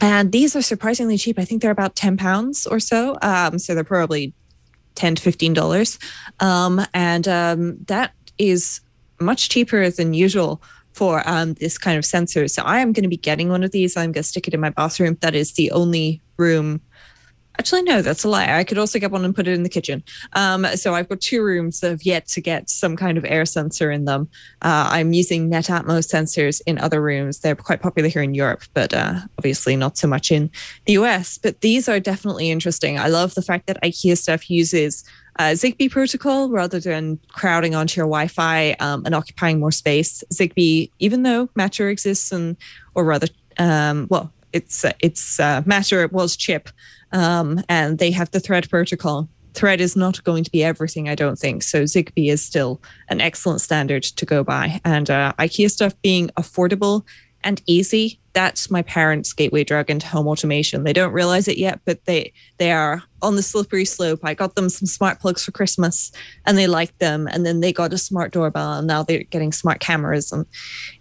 and these are surprisingly cheap. I think they're about 10 pounds or so. so they're probably 10 to 15 dollars um, and um, that is much cheaper than usual for um, this kind of sensor. So I am going to be getting one of these. I'm going to stick it in my bathroom. That is the only room. Actually, no, that's a lie. I could also get one and put it in the kitchen. Um, so I've got two rooms that have yet to get some kind of air sensor in them. Uh, I'm using Netatmos sensors in other rooms. They're quite popular here in Europe, but uh, obviously not so much in the US. But these are definitely interesting. I love the fact that IKEA stuff uses uh, Zigbee protocol rather than crowding onto your Wi-Fi um, and occupying more space. Zigbee, even though Matter exists and, or rather, um, well, it's uh, it's uh, Matter it was Chip, um, and they have the Thread protocol. Thread is not going to be everything, I don't think. So Zigbee is still an excellent standard to go by, and uh, IKEA stuff being affordable and easy that's my parents' gateway drug into home automation. They don't realize it yet, but they they are on the slippery slope. I got them some smart plugs for Christmas, and they liked them. And then they got a smart doorbell, and now they're getting smart cameras, and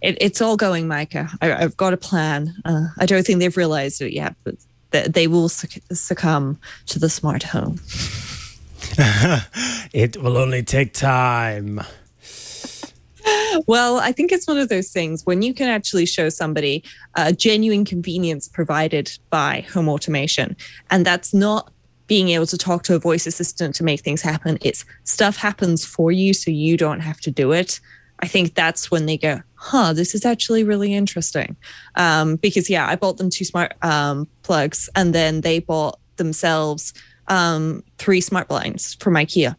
it, it's all going, Mikah. I, have got a plan. Uh, I don't think they've realized it yet, but th- they will succumb to the smart home. it will only take time well, I think it's one of those things when you can actually show somebody a genuine convenience provided by home automation, and that's not being able to talk to a voice assistant to make things happen. It's stuff happens for you so you don't have to do it. I think that's when they go, huh, this is actually really interesting. Um, because, yeah, I bought them two smart um, plugs and then they bought themselves um, three smart blinds from IKEA.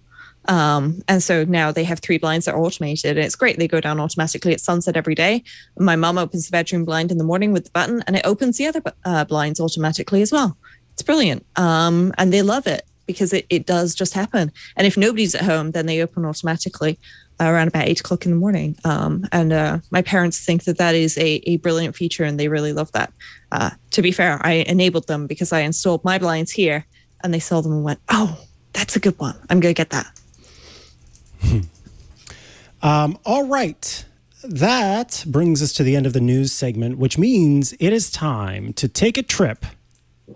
Um, and so now they have three blinds that are automated. And it's great. They go down automatically at sunset every day. My mom opens the bedroom blind in the morning with the button, and it opens the other uh, blinds automatically as well. It's brilliant. Um, and they love it because it, it does just happen. And if nobody's at home, then they open automatically around about eight o'clock in the morning. Um, and uh, my parents think that that is a, a brilliant feature and they really love that. Uh, to be fair, I enabled them because I installed my blinds here and they saw them and went, oh, that's a good one. I'm going to get that. um, all right. That brings us to the end of the news segment, which means it is time to take a trip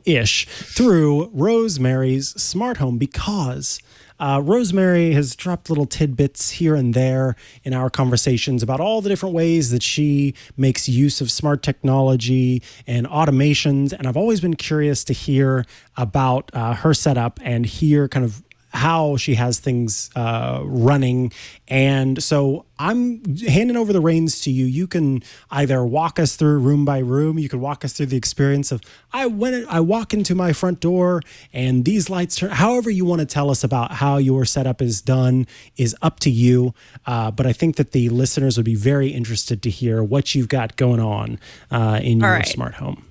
ish through Rosemary's smart home because uh, Rosemary has dropped little tidbits here and there in our conversations about all the different ways that she makes use of smart technology and automations. And I've always been curious to hear about uh, her setup and hear kind of how she has things uh, running. And so I'm handing over the reins to you. You can either walk us through room by room. You can walk us through the experience of I went, I walk into my front door and these lights turn. However, you want to tell us about how your setup is done is up to you. Uh, but I think that the listeners would be very interested to hear what you've got going on uh, in All your right. smart home.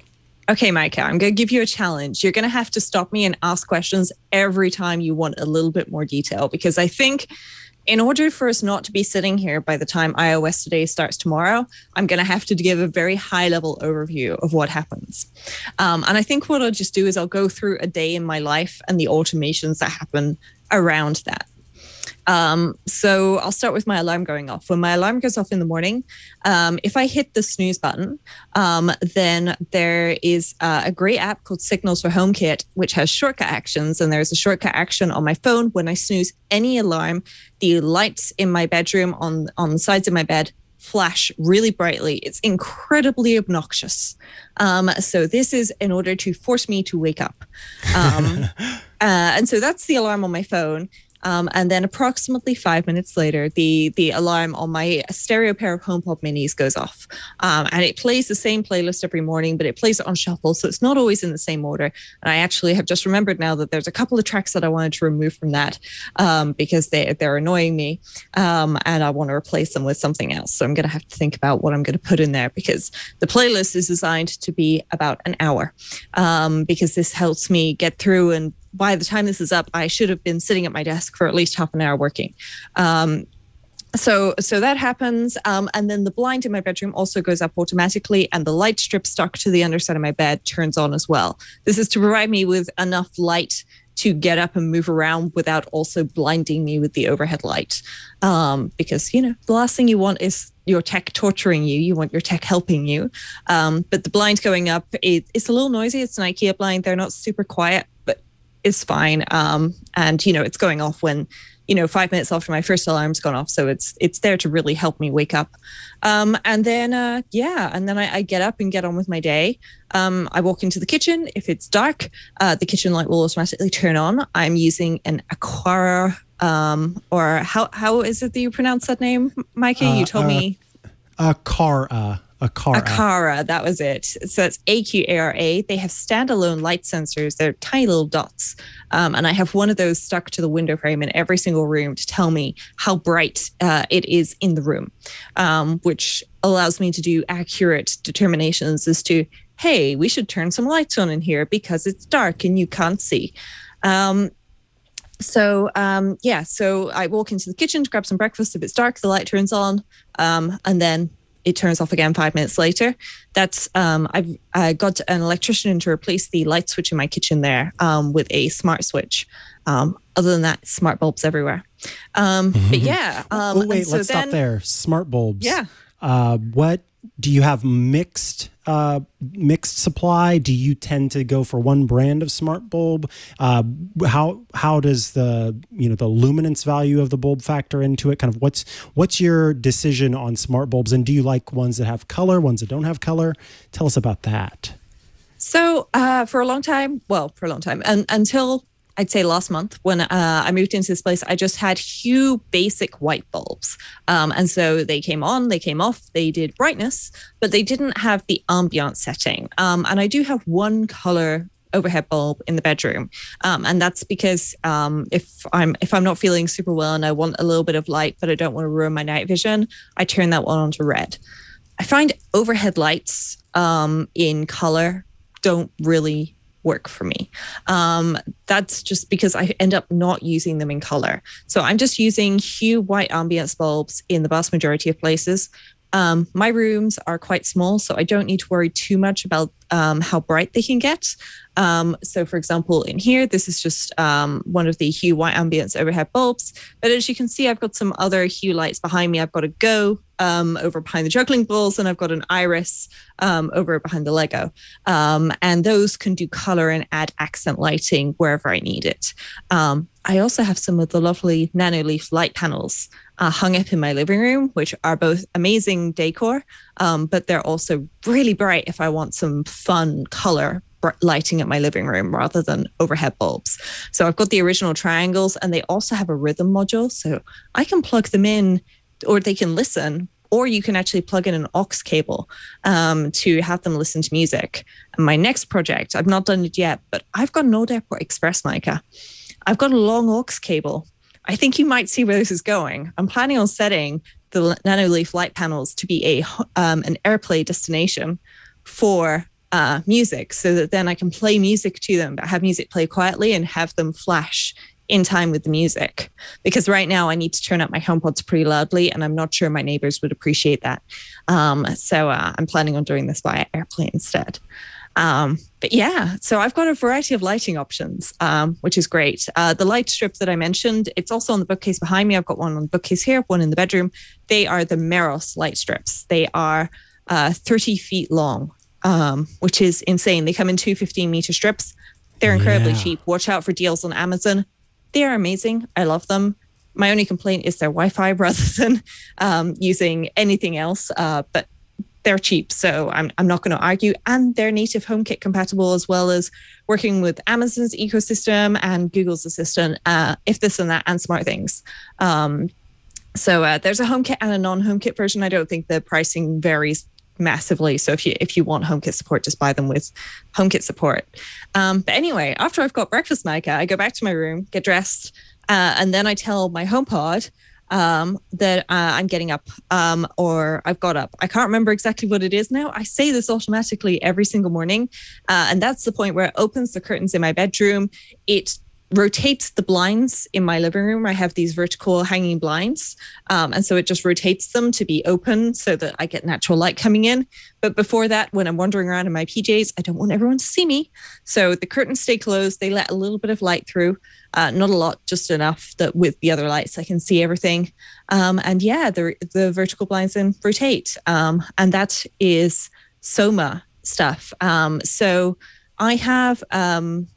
Okay, Mikah, I'm going to give you a challenge. You're going to have to stop me and ask questions every time you want a little bit more detail because I think in order for us not to be sitting here by the time iOS today starts tomorrow, I'm going to have to give a very high level overview of what happens. Um, and I think what I'll just do is I'll go through a day in my life and the automations that happen around that. Um, so I'll start with my alarm going off. When my alarm goes off in the morning, um, if I hit the snooze button, um, then there is uh, a great app called Signals for HomeKit, which has shortcut actions. And there's a shortcut action on my phone when I snooze any alarm. The lights in my bedroom on on the sides of my bed flash really brightly. It's incredibly obnoxious. Um, so this is in order to force me to wake up. Um, uh, and so that's the alarm on my phone. Um, and then approximately five minutes later, the the alarm on my stereo pair of HomePod minis goes off, um, and it plays the same playlist every morning, but it plays it on shuffle, so it's not always in the same order. And I actually have just remembered now that there's a couple of tracks that I wanted to remove from that um, because they they're annoying me, um, and I want to replace them with something else. So I'm going to have to think about what I'm going to put in there because the playlist is designed to be about an hour, um, because this helps me get through and by the time this is up, I should have been sitting at my desk for at least half an hour working. Um, so so that happens. Um, and then the blind in my bedroom also goes up automatically and the light strip stuck to the underside of my bed turns on as well. This is to provide me with enough light to get up and move around without also blinding me with the overhead light. Um, because you know the last thing you want is your tech torturing you. You want your tech helping you. Um, but the blind going up it, it's a little noisy. It's an ikea blind. They're not super quiet is fine. Um, and you know, it's going off when you know, five minutes after my first alarm's gone off. So it's it's there to really help me wake up. Um, and then uh, yeah, and then I, I, get up and get on with my day. Um, I walk into the kitchen. If it's dark, uh, the kitchen light will automatically turn on. I'm using an Aquara um, or how how is it that you pronounce that name, Mikey? Uh, you told uh, me. Aqara. Aqara, that was it. So it's A Q A R A. They have standalone light sensors. They're tiny little dots. Um, and I have one of those stuck to the window frame in every single room to tell me how bright uh, it is in the room, um, which allows me to do accurate determinations as to, hey, we should turn some lights on in here because it's dark and you can't see. Um, so um, yeah, so I walk into the kitchen to grab some breakfast. If it's dark, the light turns on, um, and then it turns off again five minutes later. That's um, I've I got an electrician to replace the light switch in my kitchen there um, with a smart switch. Um, other than that, smart bulbs everywhere. Um, but yeah. oh wait, so let's then, stop there. Smart bulbs. Yeah. Uh, what do you have mixed uh, mixed supply? Do you tend to go for one brand of smart bulb? Uh, how how does the you know the luminance value of the bulb factor into it? Kind of what's what's your decision on smart bulbs, and do you like ones that have color, ones that don't have color? Tell us about that. So uh, for a long time, well, for a long time, and until I'd say last month when uh, I moved into this place, I just had Hue basic white bulbs. Um, and so they came on, they came off, they did brightness, but they didn't have the ambient setting. Um, and I do have one color overhead bulb in the bedroom um, and that's because um, if i'm if i'm not feeling super well and i want a little bit of light but i don't want to ruin my night vision i turn that one on to red i find overhead lights um, in color don't really work for me. Um, that's just because I end up not using them in color. So I'm just using hue white ambience bulbs in the vast majority of places. Um, my rooms are quite small, so I don't need to worry too much about um, how bright they can get. Um, so, for example, in here, this is just um, one of the Hue White Ambience overhead bulbs. But as you can see, I've got some other Hue lights behind me. I've got a Go um, over behind the juggling balls, and I've got an Iris um, over behind the Lego. Um, and those can do color and add accent lighting wherever I need it. Um, I also have some of the lovely Nanoleaf light panels uh, hung up in my living room, which are both amazing decor, um, but they're also really bright if I want some fun color lighting at my living room rather than overhead bulbs. So I've got the original triangles and they also have a rhythm module. So I can plug them in or they can listen, or you can actually plug in an aux cable um, to have them listen to music. And my next project, I've not done it yet, but I've got an old Airport Express Mikah. I've got a long aux cable. I think you might see where this is going. I'm planning on setting the Nanoleaf light panels to be a um, an AirPlay destination for uh, music so that then I can play music to them, but have music play quietly and have them flash in time with the music. Because right now I need to turn up my HomePods pretty loudly, and I'm not sure my neighbors would appreciate that. Um, so uh, I'm planning on doing this via airplane instead. Um, but yeah, so I've got a variety of lighting options, um, which is great. Uh, the light strip that I mentioned, it's also on the bookcase behind me. I've got one on the bookcase here, one in the bedroom. They are the Meross light strips. They are uh, 30 feet long um, which is insane. They come in two 15 meter strips. They're incredibly yeah. cheap. Watch out for deals on Amazon. They are amazing. I love them. My only complaint is their Wi Fi rather than um, using anything else. Uh, but they're cheap, so I'm, I'm not going to argue. And they're native HomeKit compatible as well as working with Amazon's ecosystem and Google's assistant, uh, if this and that, and SmartThings. Um, so uh, there's a HomeKit and a non-HomeKit version. I don't think the pricing varies massively. So if you if you want HomeKit support, just buy them with HomeKit support. Um, but anyway, after I've got breakfast, Mikah, I go back to my room, get dressed, uh, and then I tell my HomePod um, that uh, I'm getting up um, or I've got up. I can't remember exactly what it is now. I say this automatically every single morning, uh, and that's the point where it opens the curtains in my bedroom. It rotates the blinds in my living room. I have these vertical hanging blinds. Um, and so it just rotates them to be open so that I get natural light coming in. But before that, when I'm wandering around in my PJs, I don't want everyone to see me. So the curtains stay closed. They let a little bit of light through, uh, not a lot, just enough that with the other lights I can see everything. Um, and yeah, the, the vertical blinds then rotate. Um, and that is Soma stuff. Um, so I have um,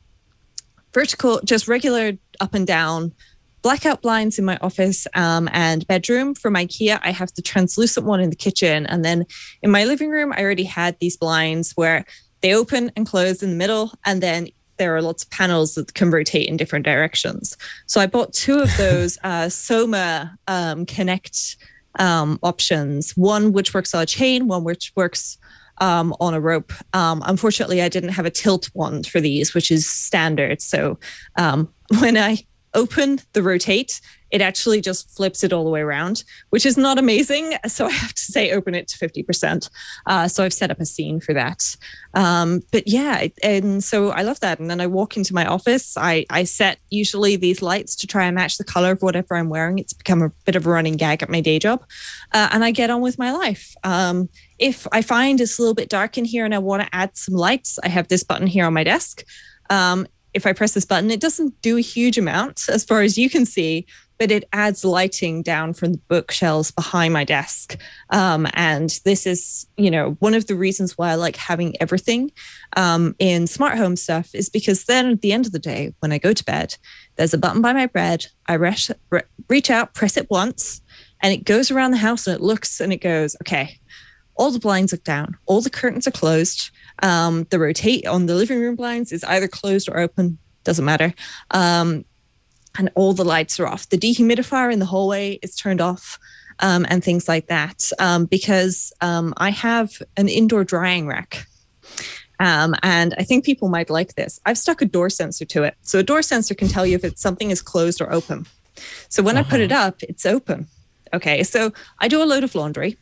vertical, just regular up and down blackout blinds in my office um, and bedroom. From IKEA, I have the translucent one in the kitchen. And then in my living room, I already had these blinds where they open and close in the middle. And then there are lots of panels that can rotate in different directions. So I bought two of those uh, Soma um, Connect um, options one which works on a chain, one which works um, on a rope. Um, unfortunately, I didn't have a tilt wand for these, which is standard. So um, when I open the rotate, it actually just flips it all the way around, which is not amazing. So I have to say, open it to 50%. Uh, so I've set up a scene for that. Um, but yeah, and so I love that. And then I walk into my office. I, I set usually these lights to try and match the color of whatever I'm wearing. It's become a bit of a running gag at my day job. Uh, and I get on with my life. Um, if I find it's a little bit dark in here and I want to add some lights, I have this button here on my desk. Um, if I press this button, it doesn't do a huge amount as far as you can see, but it adds lighting down from the bookshelves behind my desk. Um, and this is, you know, one of the reasons why I like having everything um, in smart home stuff is because then at the end of the day, when I go to bed, there's a button by my bed. I reach, reach out, press it once, and it goes around the house and it looks and it goes, okay, all the blinds are down, all the curtains are closed. Um, the rotate on the living room blinds is either closed or open, doesn't matter. Um, and all the lights are off. The dehumidifier in the hallway is turned off. Um, and things like that, um, because um, I have an indoor drying rack. Um, and I think people might like this. I've stuck a door sensor to it. So a door sensor can tell you if it's something is closed or open. So when uh-huh. I put it uh-huh. up, it's open. Okay. So I do a load of laundry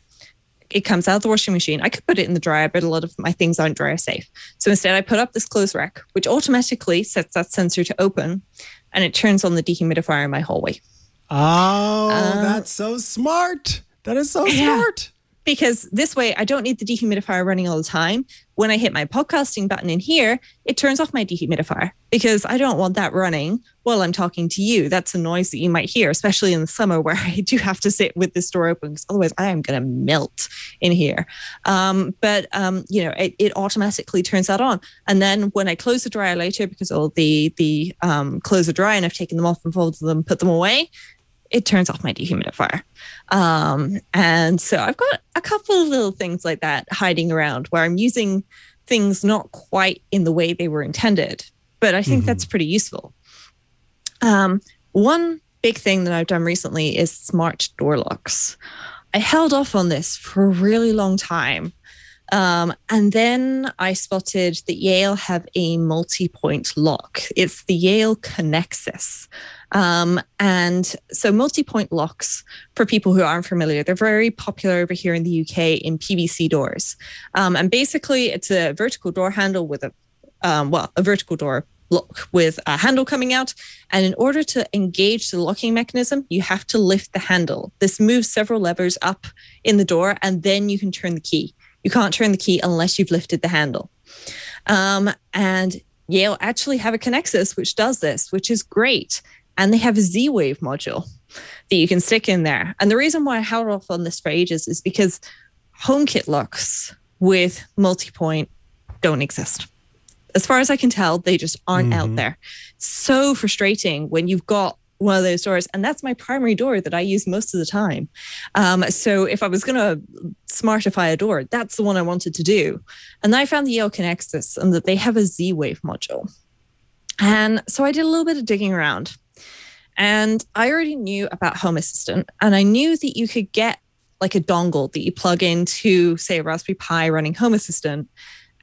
it comes out of the washing machine. I could put it in the dryer, but a lot of my things aren't dryer safe. So instead, I put up this clothes rack, which automatically sets that sensor to open and it turns on the dehumidifier in my hallway. Oh, uh, that's so smart. That is so yeah. smart because this way I don't need the dehumidifier running all the time. When I hit my podcasting button in here, it turns off my dehumidifier because I don't want that running while I'm talking to you. That's a noise that you might hear, especially in the summer where I do have to sit with this door open because otherwise I am going to melt in here. Um, but, um, you know, it, it, automatically turns that on. And then when I close the dryer later, because all the, the um, clothes are dry and I've taken them off and folded them, put them away, it turns off my dehumidifier. Um, and so I've got a couple of little things like that hiding around where I'm using things not quite in the way they were intended, but I think mm-hmm. that's pretty useful. Um, one big thing that I've done recently is smart door locks. I held off on this for a really long time. Um, and then I spotted that Yale have a multi point lock. It's the Yale Conexis. Um, and so multi-point locks, for people who aren't familiar, they're very popular over here in the UK in PVC doors. Um, and basically, it's a vertical door handle with a, um, well, a vertical door lock with a handle coming out. And in order to engage the locking mechanism, you have to lift the handle. This moves several levers up in the door, and then you can turn the key. You can't turn the key unless you've lifted the handle. Um, and Yale actually have a Conexis which does this, which is great and they have a Z Wave module that you can stick in there. And the reason why I held off on this for ages is because HomeKit locks with multi-point don't exist. As far as I can tell, they just aren't mm-hmm. out there. So frustrating when you've got one of those doors, and that's my primary door that I use most of the time. Um, so if I was going to smartify a door, that's the one I wanted to do. And I found the Yale Conexis and that they have a Z Wave module. And so I did a little bit of digging around and I already knew about Home Assistant, and I knew that you could get like a dongle that you plug into, say, a Raspberry Pi running Home Assistant,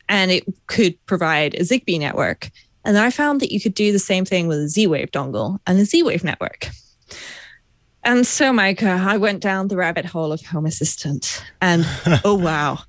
and it could provide a Zigbee network. And I found that you could do the same thing with a Z Wave dongle and a Z Wave network. And so, Mikah, I went down the rabbit hole of Home Assistant, and oh wow,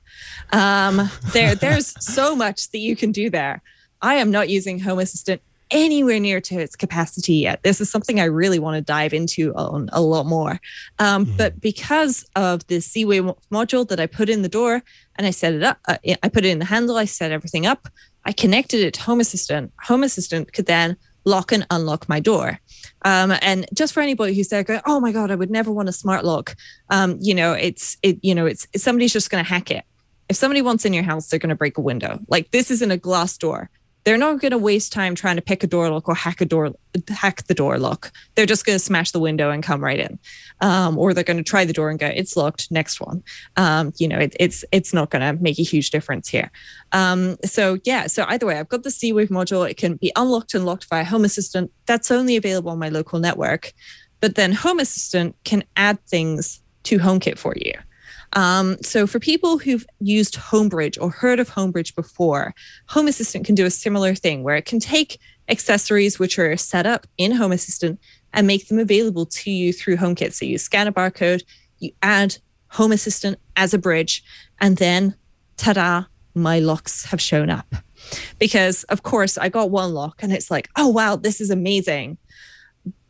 um, there there's so much that you can do there. I am not using Home Assistant anywhere near to its capacity yet. This is something I really want to dive into on a lot more. Um, mm-hmm. But because of the Z-Wave module that I put in the door and I set it up, uh, I put it in the handle, I set everything up, I connected it to Home Assistant. Home Assistant could then lock and unlock my door. Um, and just for anybody who's there going, oh my God, I would never want a smart lock. Um, you know, it's, it, you know, it's, somebody's just going to hack it. If somebody wants in your house, they're going to break a window. Like this isn't a glass door they're not going to waste time trying to pick a door lock or hack a door hack the door lock. They're just going to smash the window and come right in. Um, or they're going to try the door and go it's locked next one. Um, you know it, it's it's not going to make a huge difference here. Um, so yeah so either way i've got the z-wave module. It can be unlocked and locked via home assistant. That's only available on my local network. But then home assistant can add things to homekit for you um, so for people who've used Homebridge or heard of Homebridge before, Home Assistant can do a similar thing where it can take accessories which are set up in Home Assistant and make them available to you through HomeKit. So you scan a barcode, you add Home Assistant as a bridge, and then ta-da, my locks have shown up. Because of course I got one lock and it's like, oh wow, this is amazing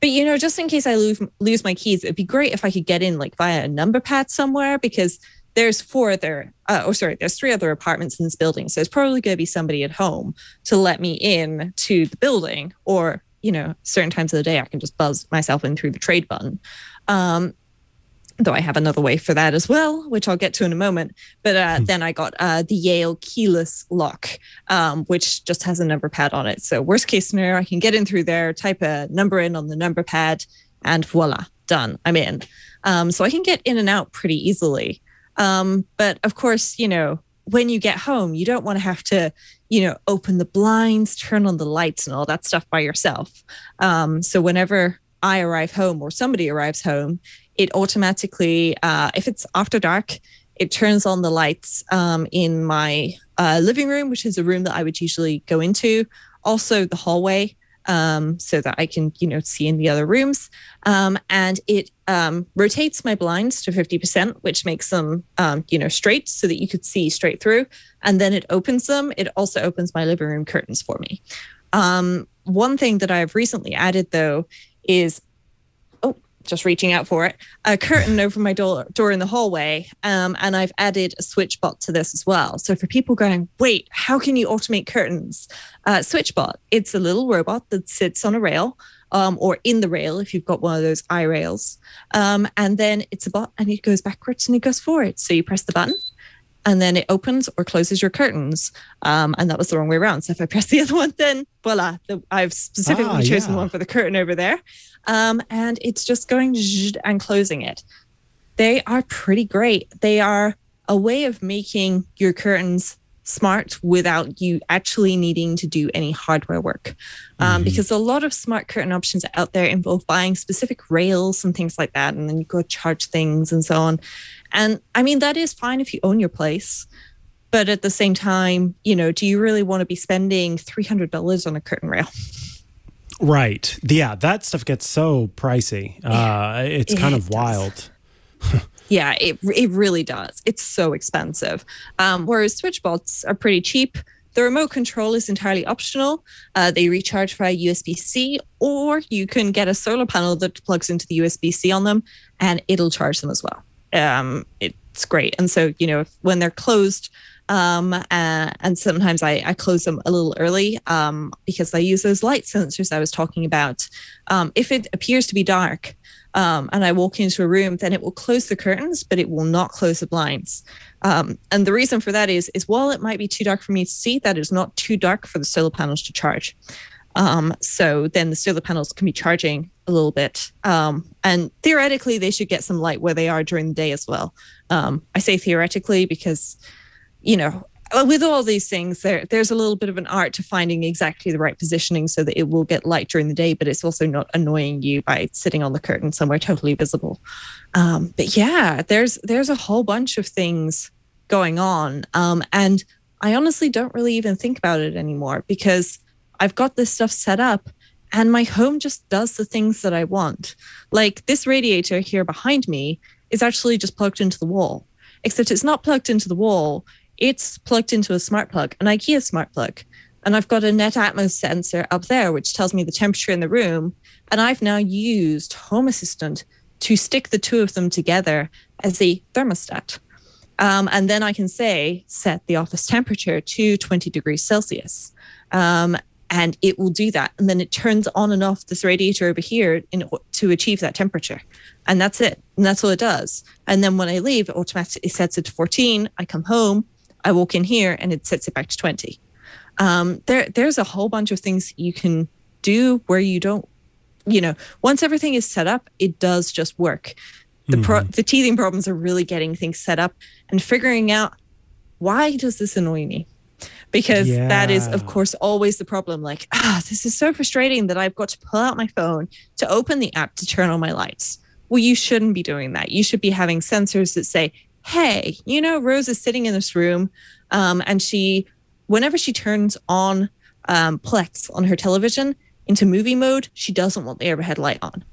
but you know, just in case I lose lose my keys, it'd be great if I could get in like via a number pad somewhere because there's four other uh, oh sorry there's three other apartments in this building. So it's probably going to be somebody at home to let me in to the building or you know certain times of the day i can just buzz myself in through the trade button. Um, though I have another way for that as well, which I'll get to in a moment. But uh, hmm. then I got uh, the Yale keyless lock, um, which just has a number pad on it. So worst case scenario, I can get in through there, type a number in on the number pad, and voila, done. I'm in. Um, so I can get in and out pretty easily. Um, but of course, you know, when you get home, you don't want to have to, you know, open the blinds, turn on the lights, and all that stuff by yourself. Um, so whenever I arrive home or somebody arrives home, it automatically, uh, if it's after dark, it turns on the lights um, in my uh, living room, which is a room that I would usually go into. Also, the hallway, um, so that I can, you know, see in the other rooms. Um, and it um, rotates my blinds to 50%, which makes them, um, you know, straight so that you could see straight through. And then it opens them. It also opens my living room curtains for me. Um, one thing that I've recently added, though, is just reaching out for it, a curtain over my door, door in the hallway. Um, and I've added a SwitchBot to this as well. So for people going, wait, how can you automate curtains? Uh, SwitchBot, it's a little robot that sits on a rail um, or in the rail if you've got one of those i rails. Um, and then it's a bot and it goes backwards and it goes forward. So you press the button and then it opens or closes your curtains. Um, and that was the wrong way around. So if I press the other one, then voila, the, I've specifically ah, chosen yeah. one for the curtain over there. Um, and it's just going and closing it. They are pretty great. They are a way of making your curtains smart without you actually needing to do any hardware work. Um, mm-hmm. Because a lot of smart curtain options out there involve buying specific rails and things like that. And then you go charge things and so on. And I mean, that is fine if you own your place. But at the same time, you know, do you really want to be spending $300 on a curtain rail? Right. Yeah, that stuff gets so pricey. Uh, it's it kind of wild. yeah, it, it really does. It's so expensive. Um, whereas SwitchBots are pretty cheap. The remote control is entirely optional. Uh, they recharge via USB C, or you can get a solar panel that plugs into the USB C on them and it'll charge them as well. Um, it's great. And so, you know, when they're closed, um, uh, and sometimes I, I, close them a little early um, because I use those light sensors I was talking about. Um, if it appears to be dark um, and I walk into a room, then it will close the curtains, but it will not close the blinds. Um, and the reason for that is, is while it might be too dark for me to see, that is not too dark for the solar panels to charge. Um, so then the solar panels can be charging a little bit. Um, and theoretically, they should get some light where they are during the day as well. Um, I say theoretically because, you know, with all these things, there there's a little bit of an art to finding exactly the right positioning so that it will get light during the day, but it's also not annoying you by sitting on the curtain somewhere totally visible. Um, but yeah, there's there's a whole bunch of things going on, um, and I honestly don't really even think about it anymore because I've got this stuff set up and my home just does the things that I want. Like this radiator here behind me is actually just plugged into the wall, except it's not plugged into the wall. It's plugged into a smart plug, an IKEA smart plug. And I've got a NetAtmos sensor up there, which tells me the temperature in the room. And I've now used Home Assistant to stick the two of them together as a thermostat. Um, and then I can say, set the office temperature to 20 degrees Celsius. Um, and it will do that. And then it turns on and off this radiator over here in, to achieve that temperature. And that's it. And that's all it does. And then when i leave it automatically sets it to 14 i come home i walk in here and it sets it back to 20 Um, there, there's a whole bunch of things you can do where you don't, you know, once everything is set up, it does just work. The pro- the teething problems are really getting things set up and figuring out why does this annoy me because that is of course always the problem. Like ah this is so frustrating that i've got to pull out my phone to open the app to turn on my lights. Well you shouldn't be doing that. You should be having sensors that say hey you know rose is sitting in this room um, and she whenever she turns on um, plex on her television into movie mode she doesn't want the overhead light on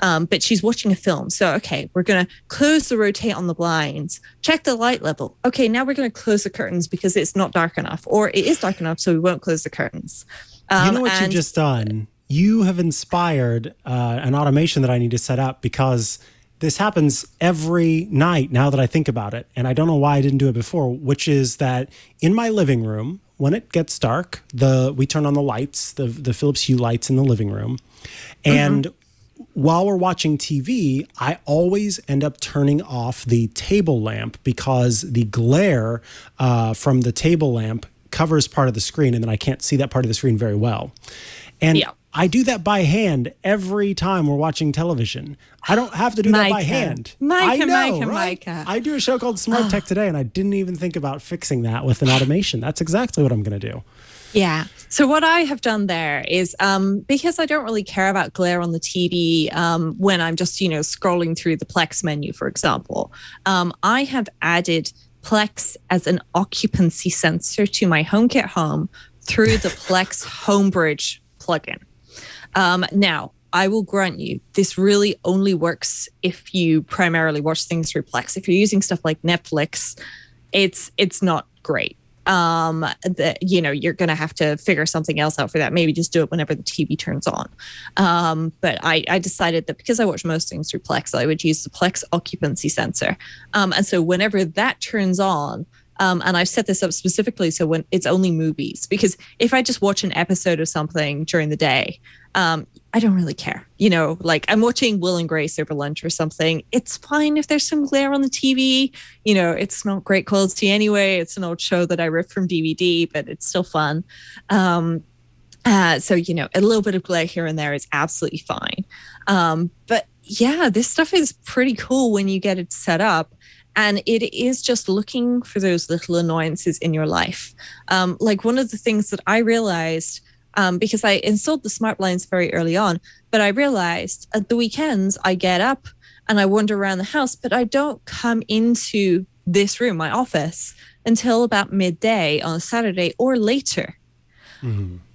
um, but she's watching a film. So, okay, we're going to close the rotate on the blinds, check the light level. Okay, now we're going to close the curtains because it's not dark enough, or it is dark enough, so we won't close the curtains. Um, you know what you've just done? You have inspired uh, an automation that I need to set up because this happens every night now that I think about it. And I don't know why I didn't do it before, which is that in my living room, when it gets dark, the we turn on the lights, the, the Philips Hue lights in the living room. And while we're watching TV, I always end up turning off the table lamp because the glare uh, from the table lamp covers part of the screen, and then I can't see that part of the screen very well. And Yeah. I do that by hand every time we're watching television. I don't have to do that by hand. Mikah, I know, Mikah, right? Mikah. I do a show called Smart Tech today, and I didn't even think about fixing that with an automation. That's exactly what I'm going to do. Yeah. So what I have done there is um, because I don't really care about glare on the TV um, when I'm just you know scrolling through the Plex menu, for example. Um, I have added Plex as an occupancy sensor to my HomeKit home through the Plex Homebridge plugin. Um, now, I will grant you, this really only works if you primarily watch things through Plex. If you're using stuff like Netflix, it's it's not great. Um, that you know you're gonna have to figure something else out for that. Maybe just do it whenever the TV turns on. Um, but I, I decided that because I watch most things through Plex, I would use the Plex occupancy sensor. Um, and so whenever that turns on, um, and I've set this up specifically so when it's only movies, because if I just watch an episode of something during the day, um, I don't really care. You know, like I'm watching Will and Grace over lunch or something. It's fine if there's some glare on the TV. You know, it's not great quality anyway. It's an old show that I ripped from DVD, but it's still fun. Um, uh, so you know, a little bit of glare here and there is absolutely fine. Um, but yeah, this stuff is pretty cool when you get it set up. And it is just looking for those little annoyances in your life. Um, like one of the things that I realized, um, because I installed the smart blinds very early on, but I realized at the weekends I get up and I wander around the house, but I don't come into this room, my office, until about midday on a Saturday or later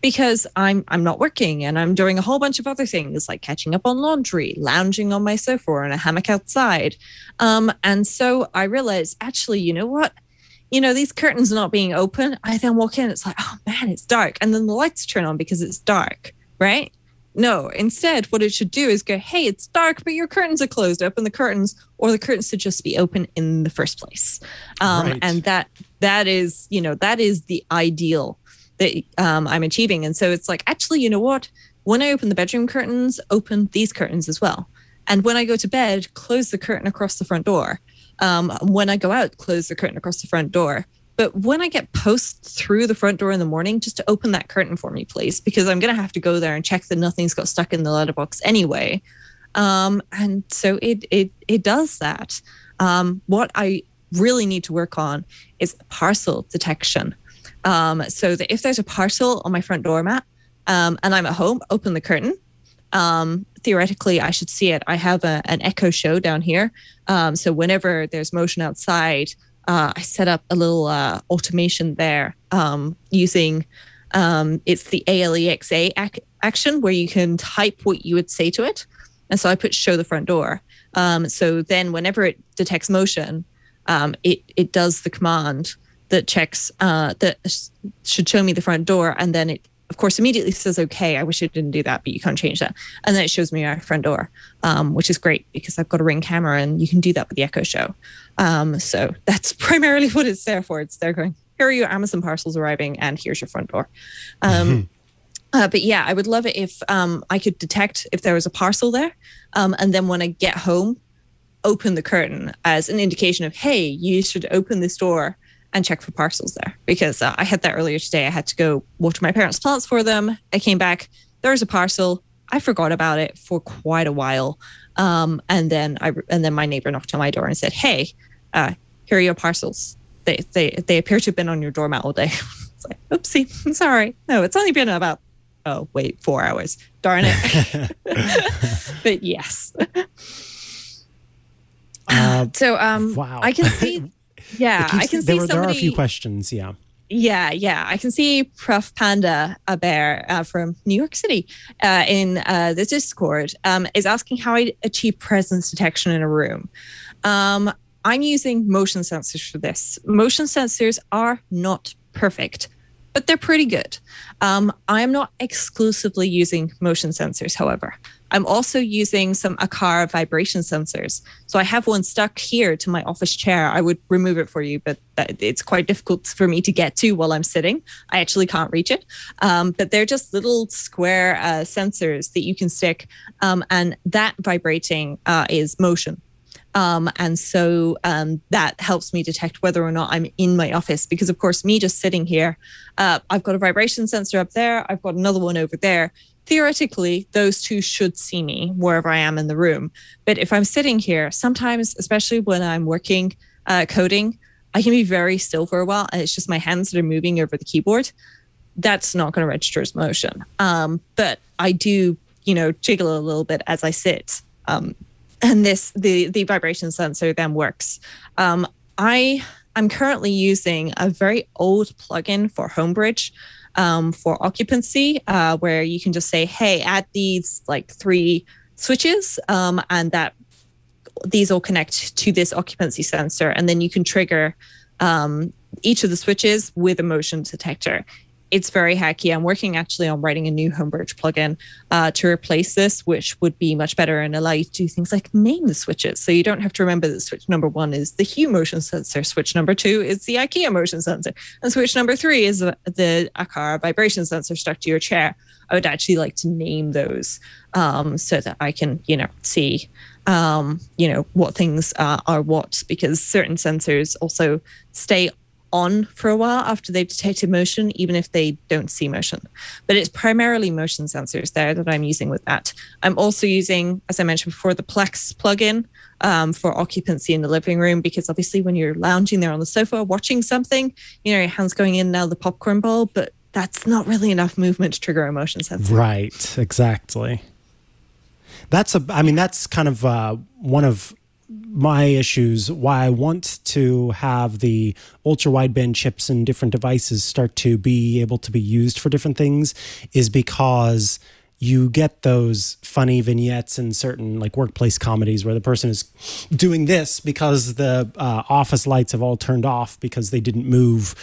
because I'm I'm not working and I'm doing a whole bunch of other things like catching up on laundry, lounging on my sofa or in a hammock outside. Um, and so I realized actually, you know what? You know, these curtains not being open, I then walk in, it's like, oh man, it's dark. And then the lights turn on because it's dark, right? No, instead, what it should do is go, hey, it's dark, but your curtains are closed. Open the curtains, or the curtains should just be open in the first place. Um, Right. And that that is, you know, that is the ideal that um, I'm achieving. And so it's like, actually, you know what? When I open the bedroom curtains, open these curtains as well. And when I go to bed, close the curtain across the front door. Um, when I go out, close the curtain across the front door. But when I get post through the front door in the morning, just to open that curtain for me, please, because I'm going to have to go there and check that nothing's got stuck in the letterbox anyway. Um, and so it it it does that. Um, what I really need to work on is parcel detection. Um, so that if there's a parcel on my front doormat um, and I'm at home, open the curtain. Um, theoretically, I should see it. I have a, an Echo Show down here. Um, so whenever there's motion outside, uh, I set up a little uh, automation there um, using um, it's the ALEXA ac- action where you can type what you would say to it. And so I put show the front door. Um, so then whenever it detects motion, um, it, it does the command that checks uh, that sh- should show me the front door. And then it, of course, immediately says, okay, I wish it didn't do that, but you can't change that. And then it shows me my front door, um, which is great because I've got a ring camera and you can do that with the Echo Show. Um, so that's primarily what it's there for. It's there going, here are your Amazon parcels arriving and here's your front door. Um, uh, but yeah, I would love it if um, I could detect if there was a parcel there. Um, and then when I get home, open the curtain as an indication of, hey, you should open this door and check for parcels there because uh, I had that earlier today. I had to go water my parents' plants for them. I came back, there was a parcel. I forgot about it for quite a while, um, and then I and then my neighbor knocked on my door and said, "Hey, uh, here are your parcels. They they they appear to have been on your doormat all day." it's like, "Oopsie, I'm sorry. No, it's only been about oh wait four hours. Darn it." but yes. Uh, so um, wow. I can see. Yeah, keeps- I can there, see were- there are a few questions. Yeah. Yeah, yeah. I can see Prof Panda, a bear uh, from New York City, uh, in uh, the Discord, um, is asking how I achieve presence detection in a room. Um, I'm using motion sensors for this. Motion sensors are not perfect, but they're pretty good. Um, I am not exclusively using motion sensors, however. I'm also using some Aqara vibration sensors. So I have one stuck here to my office chair. I would remove it for you, but it's quite difficult for me to get to while I'm sitting. I actually can't reach it. Um, but they're just little square uh, sensors that you can stick, um, and that vibrating uh, is motion. Um, and so um, that helps me detect whether or not I'm in my office. Because, of course, me just sitting here, uh, I've got a vibration sensor up there, I've got another one over there. Theoretically, those two should see me wherever I am in the room. But if I'm sitting here, sometimes, especially when I'm working uh, coding, I can be very still for a while and it's just my hands that are moving over the keyboard. That's not going to register as motion. Um, but I do, you know, jiggle a little bit as I sit. Um, and this the the vibration sensor then works. Um, I I'm currently using a very old plugin for Homebridge um, for occupancy, uh, where you can just say, "Hey, add these like three switches," um, and that these all connect to this occupancy sensor, and then you can trigger um, each of the switches with a motion detector. It's very hacky. I'm working actually on writing a new Homebridge plugin uh, to replace this, which would be much better and allow you to do things like name the switches. So you don't have to remember that switch number one is the Hue motion sensor, switch number two is the IKEA motion sensor, and switch number three is the, Aqara vibration sensor stuck to your chair. I would actually like to name those um, so that I can, you know, see, um, you know, what things uh, are what, because certain sensors also stay on for a while after they've detected motion, even if they don't see motion. But it's primarily motion sensors there that I'm using with that. I'm also using, as I mentioned before, the Plex plugin um, for occupancy in the living room, because obviously when you're lounging there on the sofa watching something, you know, your hands going in now the popcorn bowl, but that's not really enough movement to trigger a motion sensor. Right, exactly. That's a. I mean, that's kind of uh, one of my issues. Why I want to have the ultra wideband chips and different devices start to be able to be used for different things is because you get those funny vignettes in certain like workplace comedies where the person is doing this because the uh, office lights have all turned off because they didn't move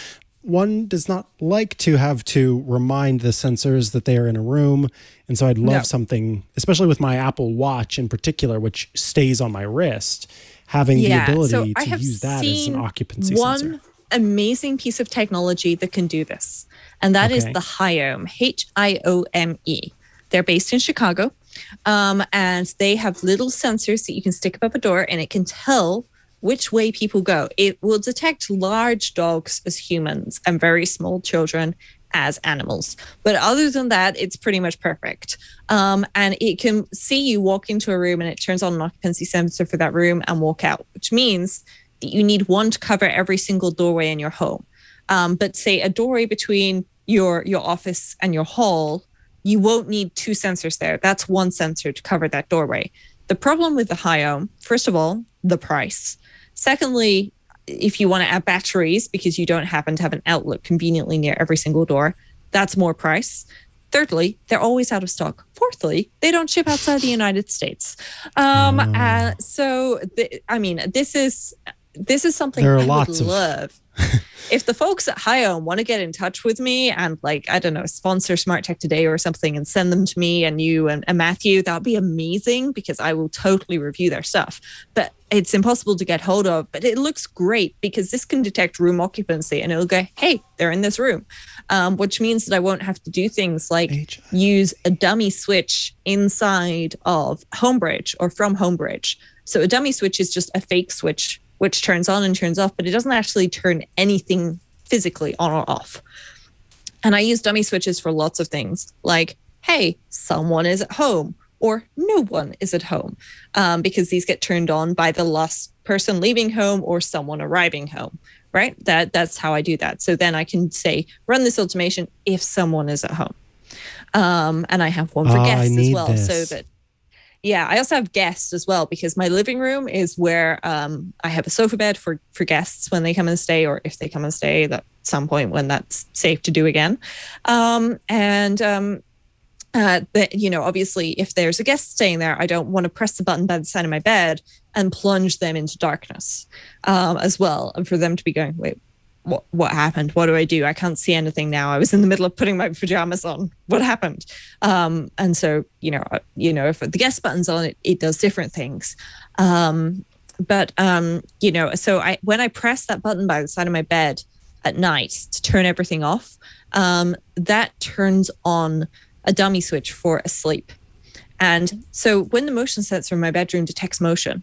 one does not like to have to remind the sensors that they are in a room. And so I'd love No. something, especially with my Apple Watch in particular, which stays on my wrist, having the ability I to have use that as an occupancy one sensor. amazing piece of technology that can do this, and that is Okay. the Hiome, H I O M E. They're based in Chicago, um, and they have little sensors that you can stick above a door, and it can tell which way people go. It will detect large dogs as humans and very small children as animals. But other than that, it's pretty much perfect. Um, and it can see you walk into a room and it turns on an occupancy sensor for that room and walk out, which means that you need one to cover every single doorway in your home. Um, but say a doorway between your your office and your hall, you won't need two sensors there. That's one sensor to cover that doorway. The problem with the Hiome, first of all, the price. Secondly, if you want to add batteries because you don't happen to have an outlet conveniently near every single door, that's more price. Thirdly, they're always out of stock. Fourthly, they don't ship outside the United States. Um, uh, so, th- I mean, this is this is something There are I lots would of- love. if the folks at Hiome want to get in touch with me and like I don't know sponsor Smart Tech Today or something and send them to me and you and, and Matthew, that would be amazing because I will totally review their stuff. But it's impossible to get hold of. But it looks great because this can detect room occupancy and it'll go, hey, they're in this room, um, which means that I won't have to do things like use a dummy switch inside of Homebridge or from Homebridge. So a dummy switch is just a fake switch which turns on and turns off, but it doesn't actually turn anything physically on or off. And I use dummy switches for lots of things like, hey, someone is at home or no one is at home um, because these get turned on by the last person leaving home or someone arriving home right? That that's how i do that. So then i can say run this automation if someone is at home. Um, and i have one for Oh, guests as well so that yeah i also have guests as well because my living room is where um, i have a sofa bed for for guests when they come and stay or if they come and stay at some point when that's safe to do again. Um, and um, uh, that you know obviously if there's a guest staying there i don't want to press the button by the side of my bed and plunge them into darkness um, as well and for them to be going wait what what happened? What do i do? I can't see anything now. I was in the middle of putting my pajamas on. What happened? Um, and so you know uh, you know if the guest button's on it it does different things. Um, but um, you know so i when i press that button by the side of my bed at night to turn everything off um, that turns on a dummy switch for asleep. And so when the motion sensor in my bedroom detects motion,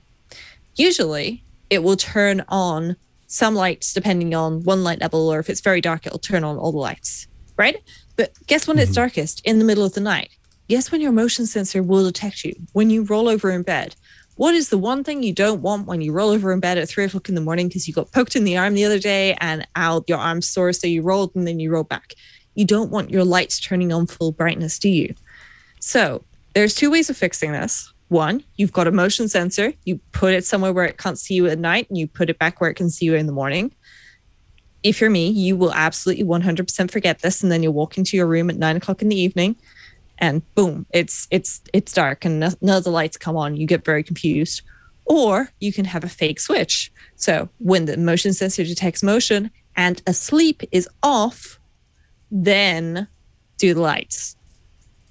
usually it will turn on some lights depending on one light level, or if it's very dark, it'll turn on all the lights, right? But guess when it's mm-hmm. darkest in the middle of the night? Guess when your motion sensor will detect you? When you roll over in bed. What is the one thing you don't want when you roll over in bed at three o'clock in the morning because you got poked in the arm the other day and out your arm's sore, so you rolled and then you rolled back? You don't want your lights turning on full brightness, do you? So there's two ways of fixing this. One, you've got a motion sensor. You put it somewhere where it can't see you at night, and you put it back where it can see you in the morning. If you're me, you will absolutely 100% forget this, and then you'll walk into your room at nine o'clock in the evening, and boom, it's it's it's dark, and no- none of the lights come on. You get very confused. Or you can have a fake switch. So when the motion sensor detects motion and asleep is off, then do the lights.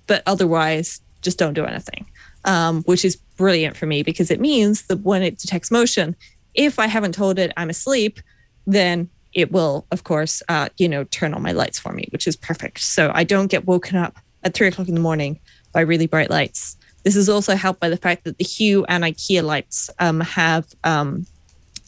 But otherwise, just don't do anything, um, which is brilliant for me because it means that when it detects motion, if I haven't told it I'm asleep, then it will, of course, uh, you know, turn on my lights for me, which is perfect. So I don't get woken up at three o'clock in the morning by really bright lights. This is also helped by the fact that the Hue and IKEA lights um, have um,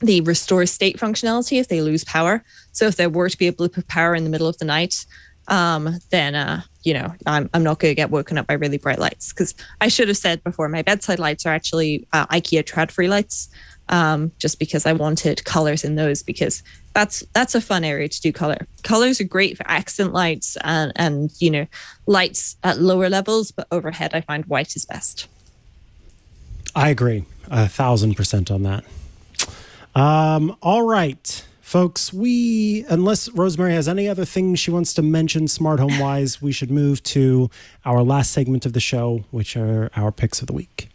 the restore state functionality if they lose power. So if there were to be a blip of power in the middle of the night, um, then uh, you know I'm I'm not going to get woken up by really bright lights because I should have said before my bedside lights are actually uh, IKEA Tradfri lights. Um, just because I wanted colors in those because that's that's a fun area to do color. Colors are great for accent lights and and you know lights at lower levels, but overhead I find white is best. I agree a thousand percent on that. Um, all right, folks. We unless Rosemary has any other things she wants to mention smart home wise, we should move to our last segment of the show, which are our picks of the week.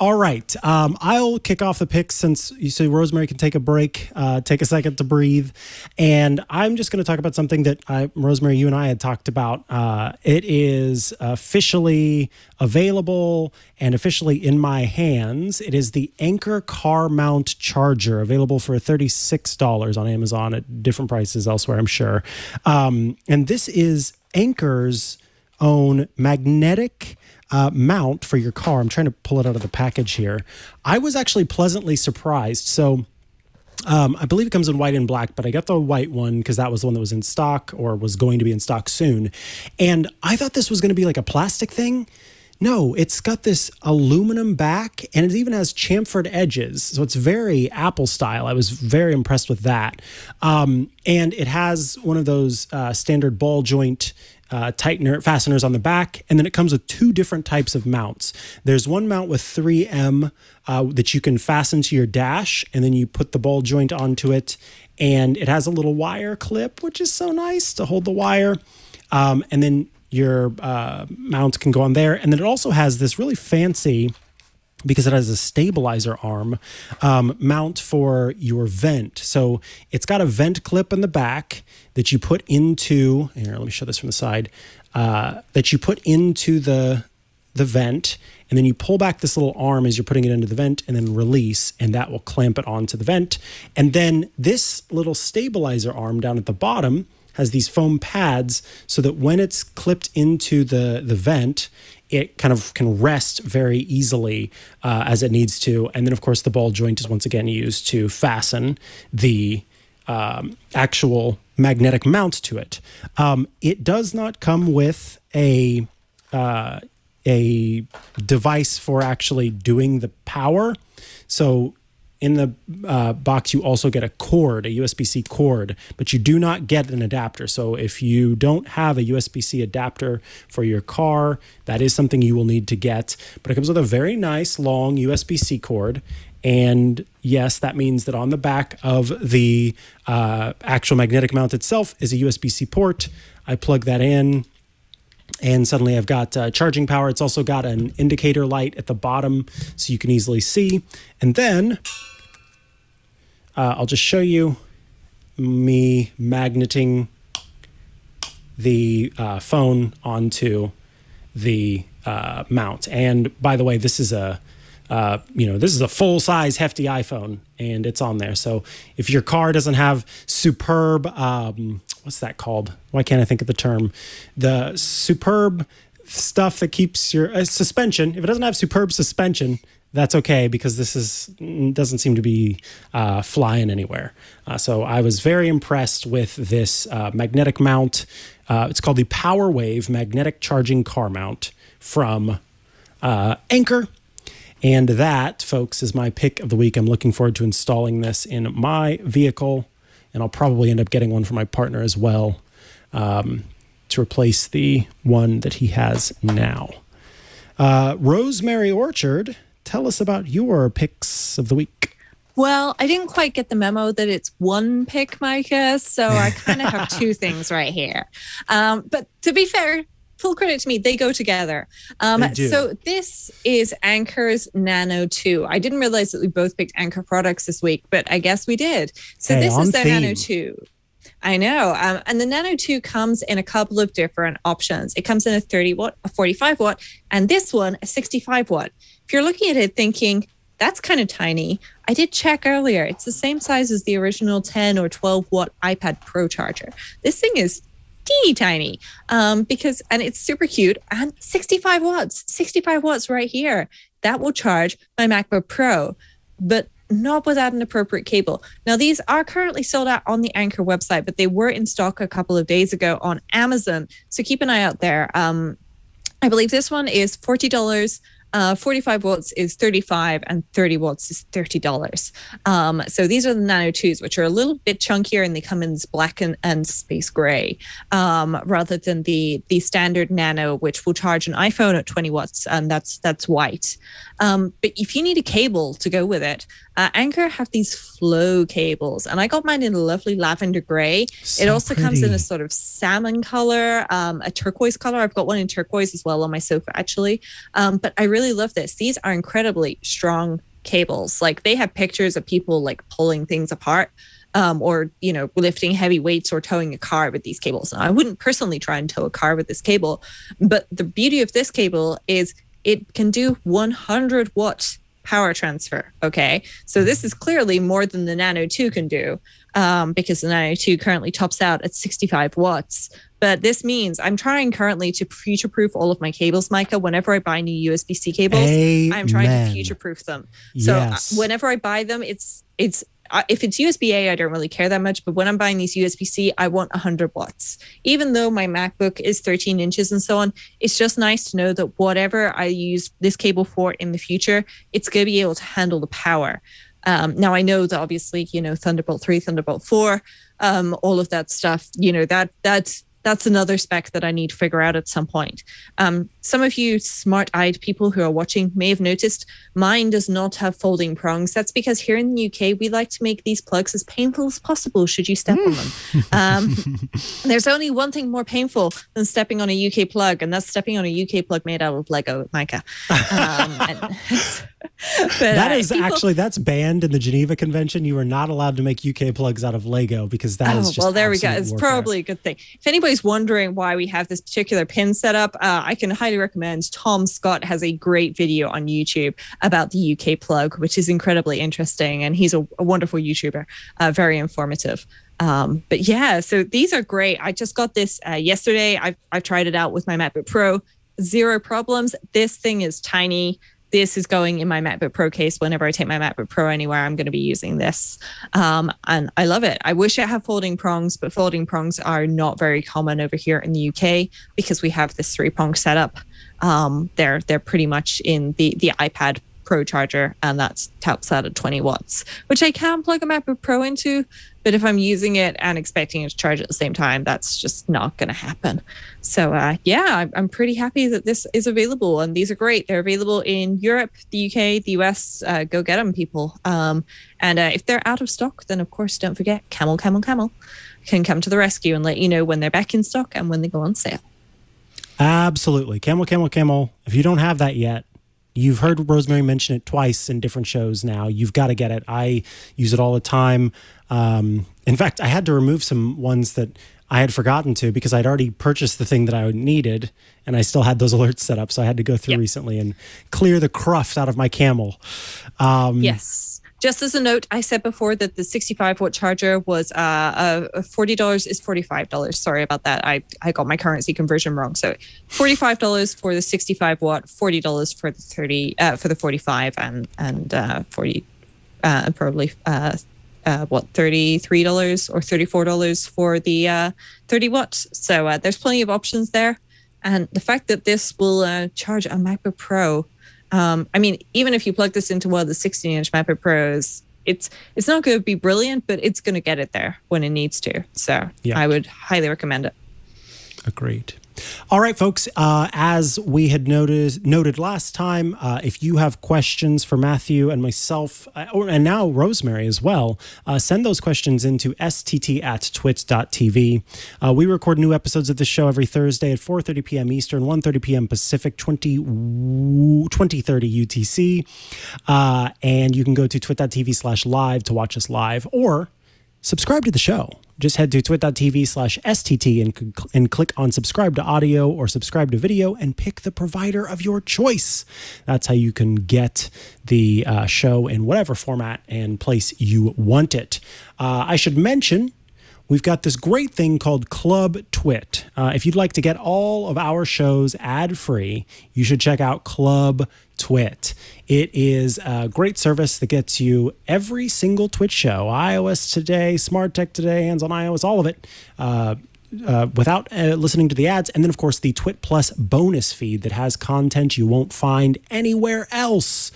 All right. Um, I'll kick off the picks since you say Rosemary can take a break, uh, take a second to breathe. And I'm just going to talk about something that I, Rosemary, you and I had talked about. Uh, it is officially available and officially in my hands. It is the Anker Car Mount Charger, available for $36 on Amazon at different prices elsewhere, I'm sure. Um, and this is Anker's own magnetic uh, mount for your car. I'm trying to pull it out of the package here. I was actually pleasantly surprised. So, um, I believe it comes in white and black, but I got the white one because that was the one that was in stock or was going to be in stock soon. And I thought this was going to be like a plastic thing. No, it's got this aluminum back and it even has chamfered edges. So it's very Apple style. I was very impressed with that. Um, and it has one of those uh, standard ball joint uh, tightener fasteners on the back, and then it comes with two different types of mounts. There's one mount with 3M uh, that you can fasten to your dash, and then you put the ball joint onto it, and it has a little wire clip, which is so nice to hold the wire. Um, and then your uh, mount can go on there, and then it also has this really fancy because it has a stabilizer arm um, mount for your vent. So it's got a vent clip in the back that you put into. Here, let me show this from the side. Uh, that you put into the the vent, and then you pull back this little arm as you're putting it into the vent, and then release, and that will clamp it onto the vent. And then this little stabilizer arm down at the bottom has these foam pads so that when it's clipped into the the vent it kind of can rest very easily uh, as it needs to. And then, of course, the ball joint is once again used to fasten the um, actual magnetic mount to it. Um, it does not come with a uh, a device for actually doing the power. So in the uh, box, you also get a cord, a USB C cord, but you do not get an adapter. So if you don't have a USB C adapter for your car, that is something you will need to get. But it comes with a very nice long USB C cord. And yes, that means that on the back of the uh, actual magnetic mount itself is a USB C port. I plug that in and suddenly I've got uh, charging power. It's also got an indicator light at the bottom so you can easily see. And then uh, I'll just show you me magneting the uh, phone onto the uh, mount. And by the way, this is a uh, you know, this is a full size hefty iPhone and it's on there. So if your car doesn't have superb, um, what's that called? Why can't I think of the term? The superb stuff that keeps your uh, suspension. If it doesn't have superb suspension, that's okay because this is mm, doesn't seem to be uh, flying anywhere. Uh, so I was very impressed with this uh, magnetic mount. Uh, it's called the PowerWave Magnetic Charging Car Mount from uh, Anker. And that, folks, is my pick of the week. I'm looking forward to installing this in my vehicle, and I'll probably end up getting one for my partner as well um, to replace the one that he has now. Uh, Rosemary Orchard, tell us about your picks of the week. Well, I didn't quite get the memo that it's one pick, Mikah. So I kind of have two things right here. Um, but to be fair, full credit to me, they go together. Um, so this is Anker's Nano 2. I didn't realize that we both picked Anchor products this week, but I guess we did. So Hey, this is their theme. Nano 2. I know. Um, and the Nano 2 comes in a couple of different options. It comes in a 30 watt, a 45 watt, and this one, a 65 watt. If you're looking at it thinking, that's kind of tiny, I did check earlier. It's the same size as the original 10 or 12 watt iPad Pro charger. This thing is teeny tiny um, because, and it's super cute and 65 watts, 65 watts right here. That will charge my MacBook Pro, but not without an appropriate cable. Now, these are currently sold out on the Anker website, but they were in stock a couple of days ago on Amazon. So keep an eye out there. Um, I believe this one is $40. Uh, 45 watts is 35 and 30 watts is $30. Um, so these are the Nano 2s, which are a little bit chunkier and they come in this black and, and space gray um, rather than the the standard Nano, which will charge an iPhone at 20 watts and that's that's white. Um, but if you need a cable to go with it, uh, Anker have these flow cables, and I got mine in a lovely lavender gray. it So also comes in a sort of salmon color, um, a turquoise color. I've got one in turquoise as well on my sofa, actually. Um, but I really love this. These are incredibly strong cables. Like they have pictures of people like pulling things apart. Um, or you know lifting heavy weights or towing a car with these cables. Now, I wouldn't personally try and tow a car with this cable, but the beauty of this cable is it can do 100 watt power transfer. Okay. So this is clearly more than the Nano 2 can do um, because the Nano 2 currently tops out at 65 watts. But this means I'm trying currently to future proof all of my cables, Mikah. Whenever I buy new USB C cables, I'm trying to Amen. future proof them. So uh, Yes. whenever I buy them, it's, it's, if it's USB A, I don't really care that much. But when I'm buying these USB C, I want 100 watts. Even though my MacBook is 13 inches and so on, it's just nice to know that whatever I use this cable for in the future, it's going to be able to handle the power. Um, now I know that obviously, you know, Thunderbolt 3, Thunderbolt 4, um, all of that stuff, you know, that that's that's another spec that I need to figure out at some point. Um, some of you smart-eyed people who are watching may have noticed mine does not have folding prongs. That's because here in the UK we like to make these plugs as painful as possible should you step on them. Um, there's only one thing more painful than stepping on a UK plug, and that's stepping on a UK plug made out of Lego, Mikah. Um, but, That uh, is people- actually that's banned in the Geneva Convention. You are not allowed to make UK plugs out of Lego because that is Oh, just well, there we go. It's warfare. probably a good thing. If anybody's wondering why we have this particular pin set up, uh, I can highly recommend Tom Scott has a great video on YouTube about the UK plug, which is incredibly interesting. And he's a, a wonderful YouTuber, uh, very informative. Um, but yeah, so these are great. I just got this uh, yesterday. I've, I've tried it out with my MacBook Pro. zero problems. This thing is tiny. This is going in my MacBook Pro case. Whenever I take my MacBook Pro anywhere, I'm going to be using this. Um, and I love it. I wish it had folding prongs, but folding prongs are not very common over here in the UK because we have this three prong setup. Um, they're they're pretty much in the the iPad Pro charger, and that's taps out at 20 watts, which I can plug a MacBook Pro into. But if I'm using it and expecting it to charge at the same time, that's just not going to happen. So uh, yeah, I'm pretty happy that this is available, and these are great. They're available in Europe, the UK, the US. Uh, go get them, people. Um, and uh, if they're out of stock, then of course don't forget Camel, Camel, Camel can come to the rescue and let you know when they're back in stock and when they go on sale. Absolutely. Camel, camel, camel. If you don't have that yet, You've heard Rosemary mention it twice in different shows now. You've got to get it. I use it all the time. Um, in fact, I had to remove some ones that I had forgotten to because I'd already purchased the thing that I needed and I still had those alerts set up. So I had to go through yep. recently and clear the cruft out of my camel. Um, yes. Just as a note, I said before that the 65 watt charger was uh, uh, $40 is $45. Sorry about that. I, I got my currency conversion wrong. So $45 for the 65 watt, $40 for the 30 uh, for the 45 and and uh, 40 uh, probably uh, uh, what $33 or $34 for the uh, 30 watts. So uh, there's plenty of options there. And the fact that this will uh, charge a MacBook Pro um, I mean, even if you plug this into one of the 16 inch MacBook Pros, it's it's not going to be brilliant, but it's going to get it there when it needs to. So yeah. I would highly recommend it. Agreed. All right, folks. Uh, as we had noted noted last time, uh, if you have questions for Matthew and myself, uh, or, and now Rosemary as well, uh, send those questions into stt at twit.tv. Uh, we record new episodes of the show every Thursday at 4.30 p.m. Eastern, 1.30 p.m. Pacific, 20, 2030 UTC. Uh, and you can go to twit.tv slash live to watch us live, or subscribe to the show. Just head to twit.tv slash STT and, and click on subscribe to audio or subscribe to video and pick the provider of your choice. That's how you can get the uh, show in whatever format and place you want it. Uh, I should mention we've got this great thing called Club Twit. Uh, if you'd like to get all of our shows ad free, you should check out Club Twit. It is a great service that gets you every single Twit show iOS Today, Smart Tech Today, Hands on iOS, all of it. Uh, uh, without uh, listening to the ads. And then, of course, the Twit Plus bonus feed that has content you won't find anywhere else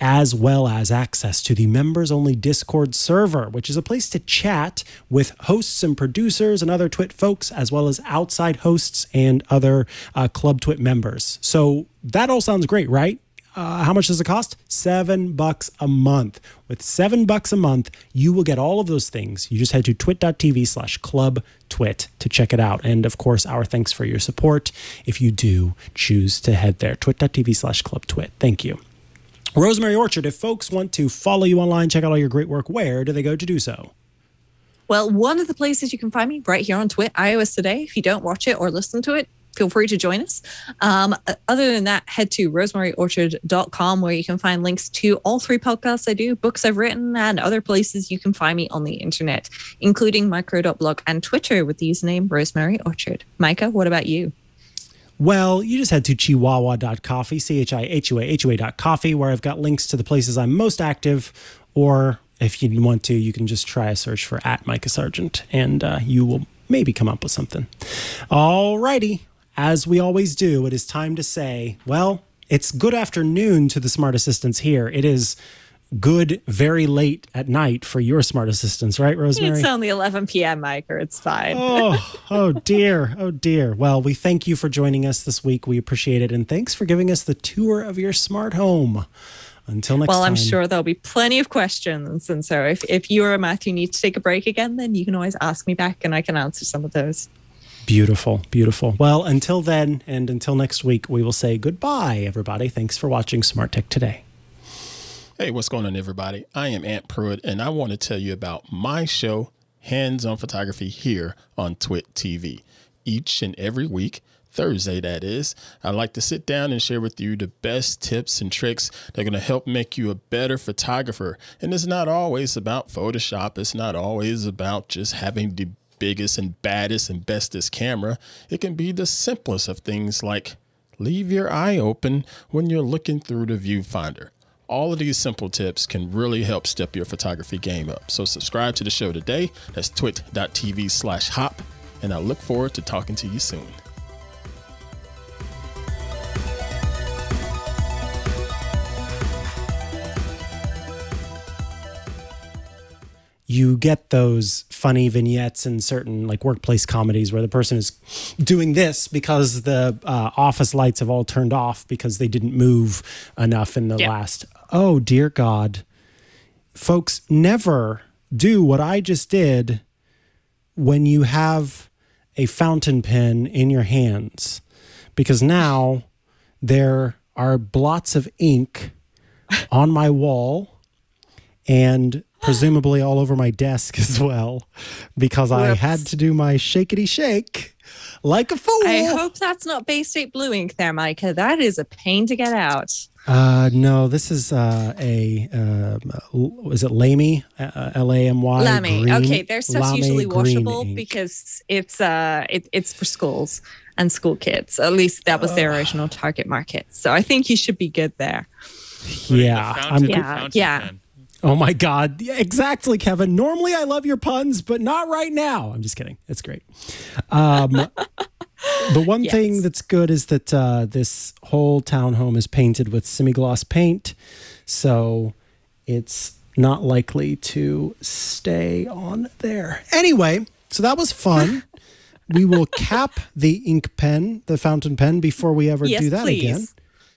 as well as access to the members only Discord server, which is a place to chat with hosts and producers and other Twit folks, as well as outside hosts and other uh, Club Twit members. So that all sounds great, right? Uh, how much does it cost? Seven bucks a month. With seven bucks a month, you will get all of those things. You just head to twit.tv slash club twit to check it out. And of course, our thanks for your support if you do choose to head there. twit.tv slash club twit. Thank you. Rosemary Orchard, if folks want to follow you online, check out all your great work, where do they go to do so? Well, one of the places you can find me right here on Twit, iOS Today. If you don't watch it or listen to it, feel free to join us. Um, other than that, head to rosemaryorchard.com where you can find links to all three podcasts I do, books I've written, and other places you can find me on the internet, including micro.blog and Twitter with the username Rosemary Orchard. Mikah, what about you? Well, you just head to chihuahua.coffee, C H I H U A H U A dot coffee, where I've got links to the places I'm most active. Or if you want to, you can just try a search for at Mikah Sargent and uh, you will maybe come up with something. All righty. As we always do, it is time to say, well, it's good afternoon to the smart assistants here. It is good very late at night for your smart assistants, right, Rosemary? It's only 11 p.m., Mike, or it's fine. oh, oh dear. Oh dear. Well, we thank you for joining us this week. We appreciate it. And thanks for giving us the tour of your smart home. Until next well, time. I'm sure there'll be plenty of questions. And so if, if you or Matthew need to take a break again, then you can always ask me back and I can answer some of those. Beautiful, beautiful. Well, until then and until next week, we will say goodbye, everybody. Thanks for watching Smart Tech Today. Hey, what's going on, everybody? I am Ant Pruitt, and I want to tell you about my show, Hands on Photography, here on Twit TV. Each and every week, Thursday, that is, I like to sit down and share with you the best tips and tricks that are going to help make you a better photographer. And it's not always about Photoshop, it's not always about just having the biggest and baddest and bestest camera. It can be the simplest of things like leave your eye open when you're looking through the viewfinder. All of these simple tips can really help step your photography game up. So subscribe to the show today. That's twit.tv slash hop. And I look forward to talking to you soon. you get those funny vignettes in certain like workplace comedies where the person is doing this because the uh, office lights have all turned off because they didn't move enough in the Yeah. last. Oh dear God, folks, never do what I just did when you have a fountain pen in your hands because now there are blots of ink on my wall and presumably all over my desk as well because I had to do my shakety shake like a fool. I hope that's not Bay State Blue ink there, Mikah. That is a pain to get out. Uh, no, this is uh, a uh, is it Lamy? Uh, L A M Y. Lamy. green- Okay, their stuff's Lamy usually washable because it's uh it, it's for schools and school kids. At least that was their original target market. So I think you should be good there. yeah, I'm. Fountain- Yeah, fountain yeah. pen. Oh my God! Yeah, exactly, Kevin. Normally, I love your puns, but not right now. I'm just kidding. It's great. Um, the one Yes. thing that's good is that uh, this whole townhome is painted with semi-gloss paint, so it's not likely to stay on there. Anyway, so that was fun. we will cap the ink pen, the fountain pen, before we ever Yes, do that please. again.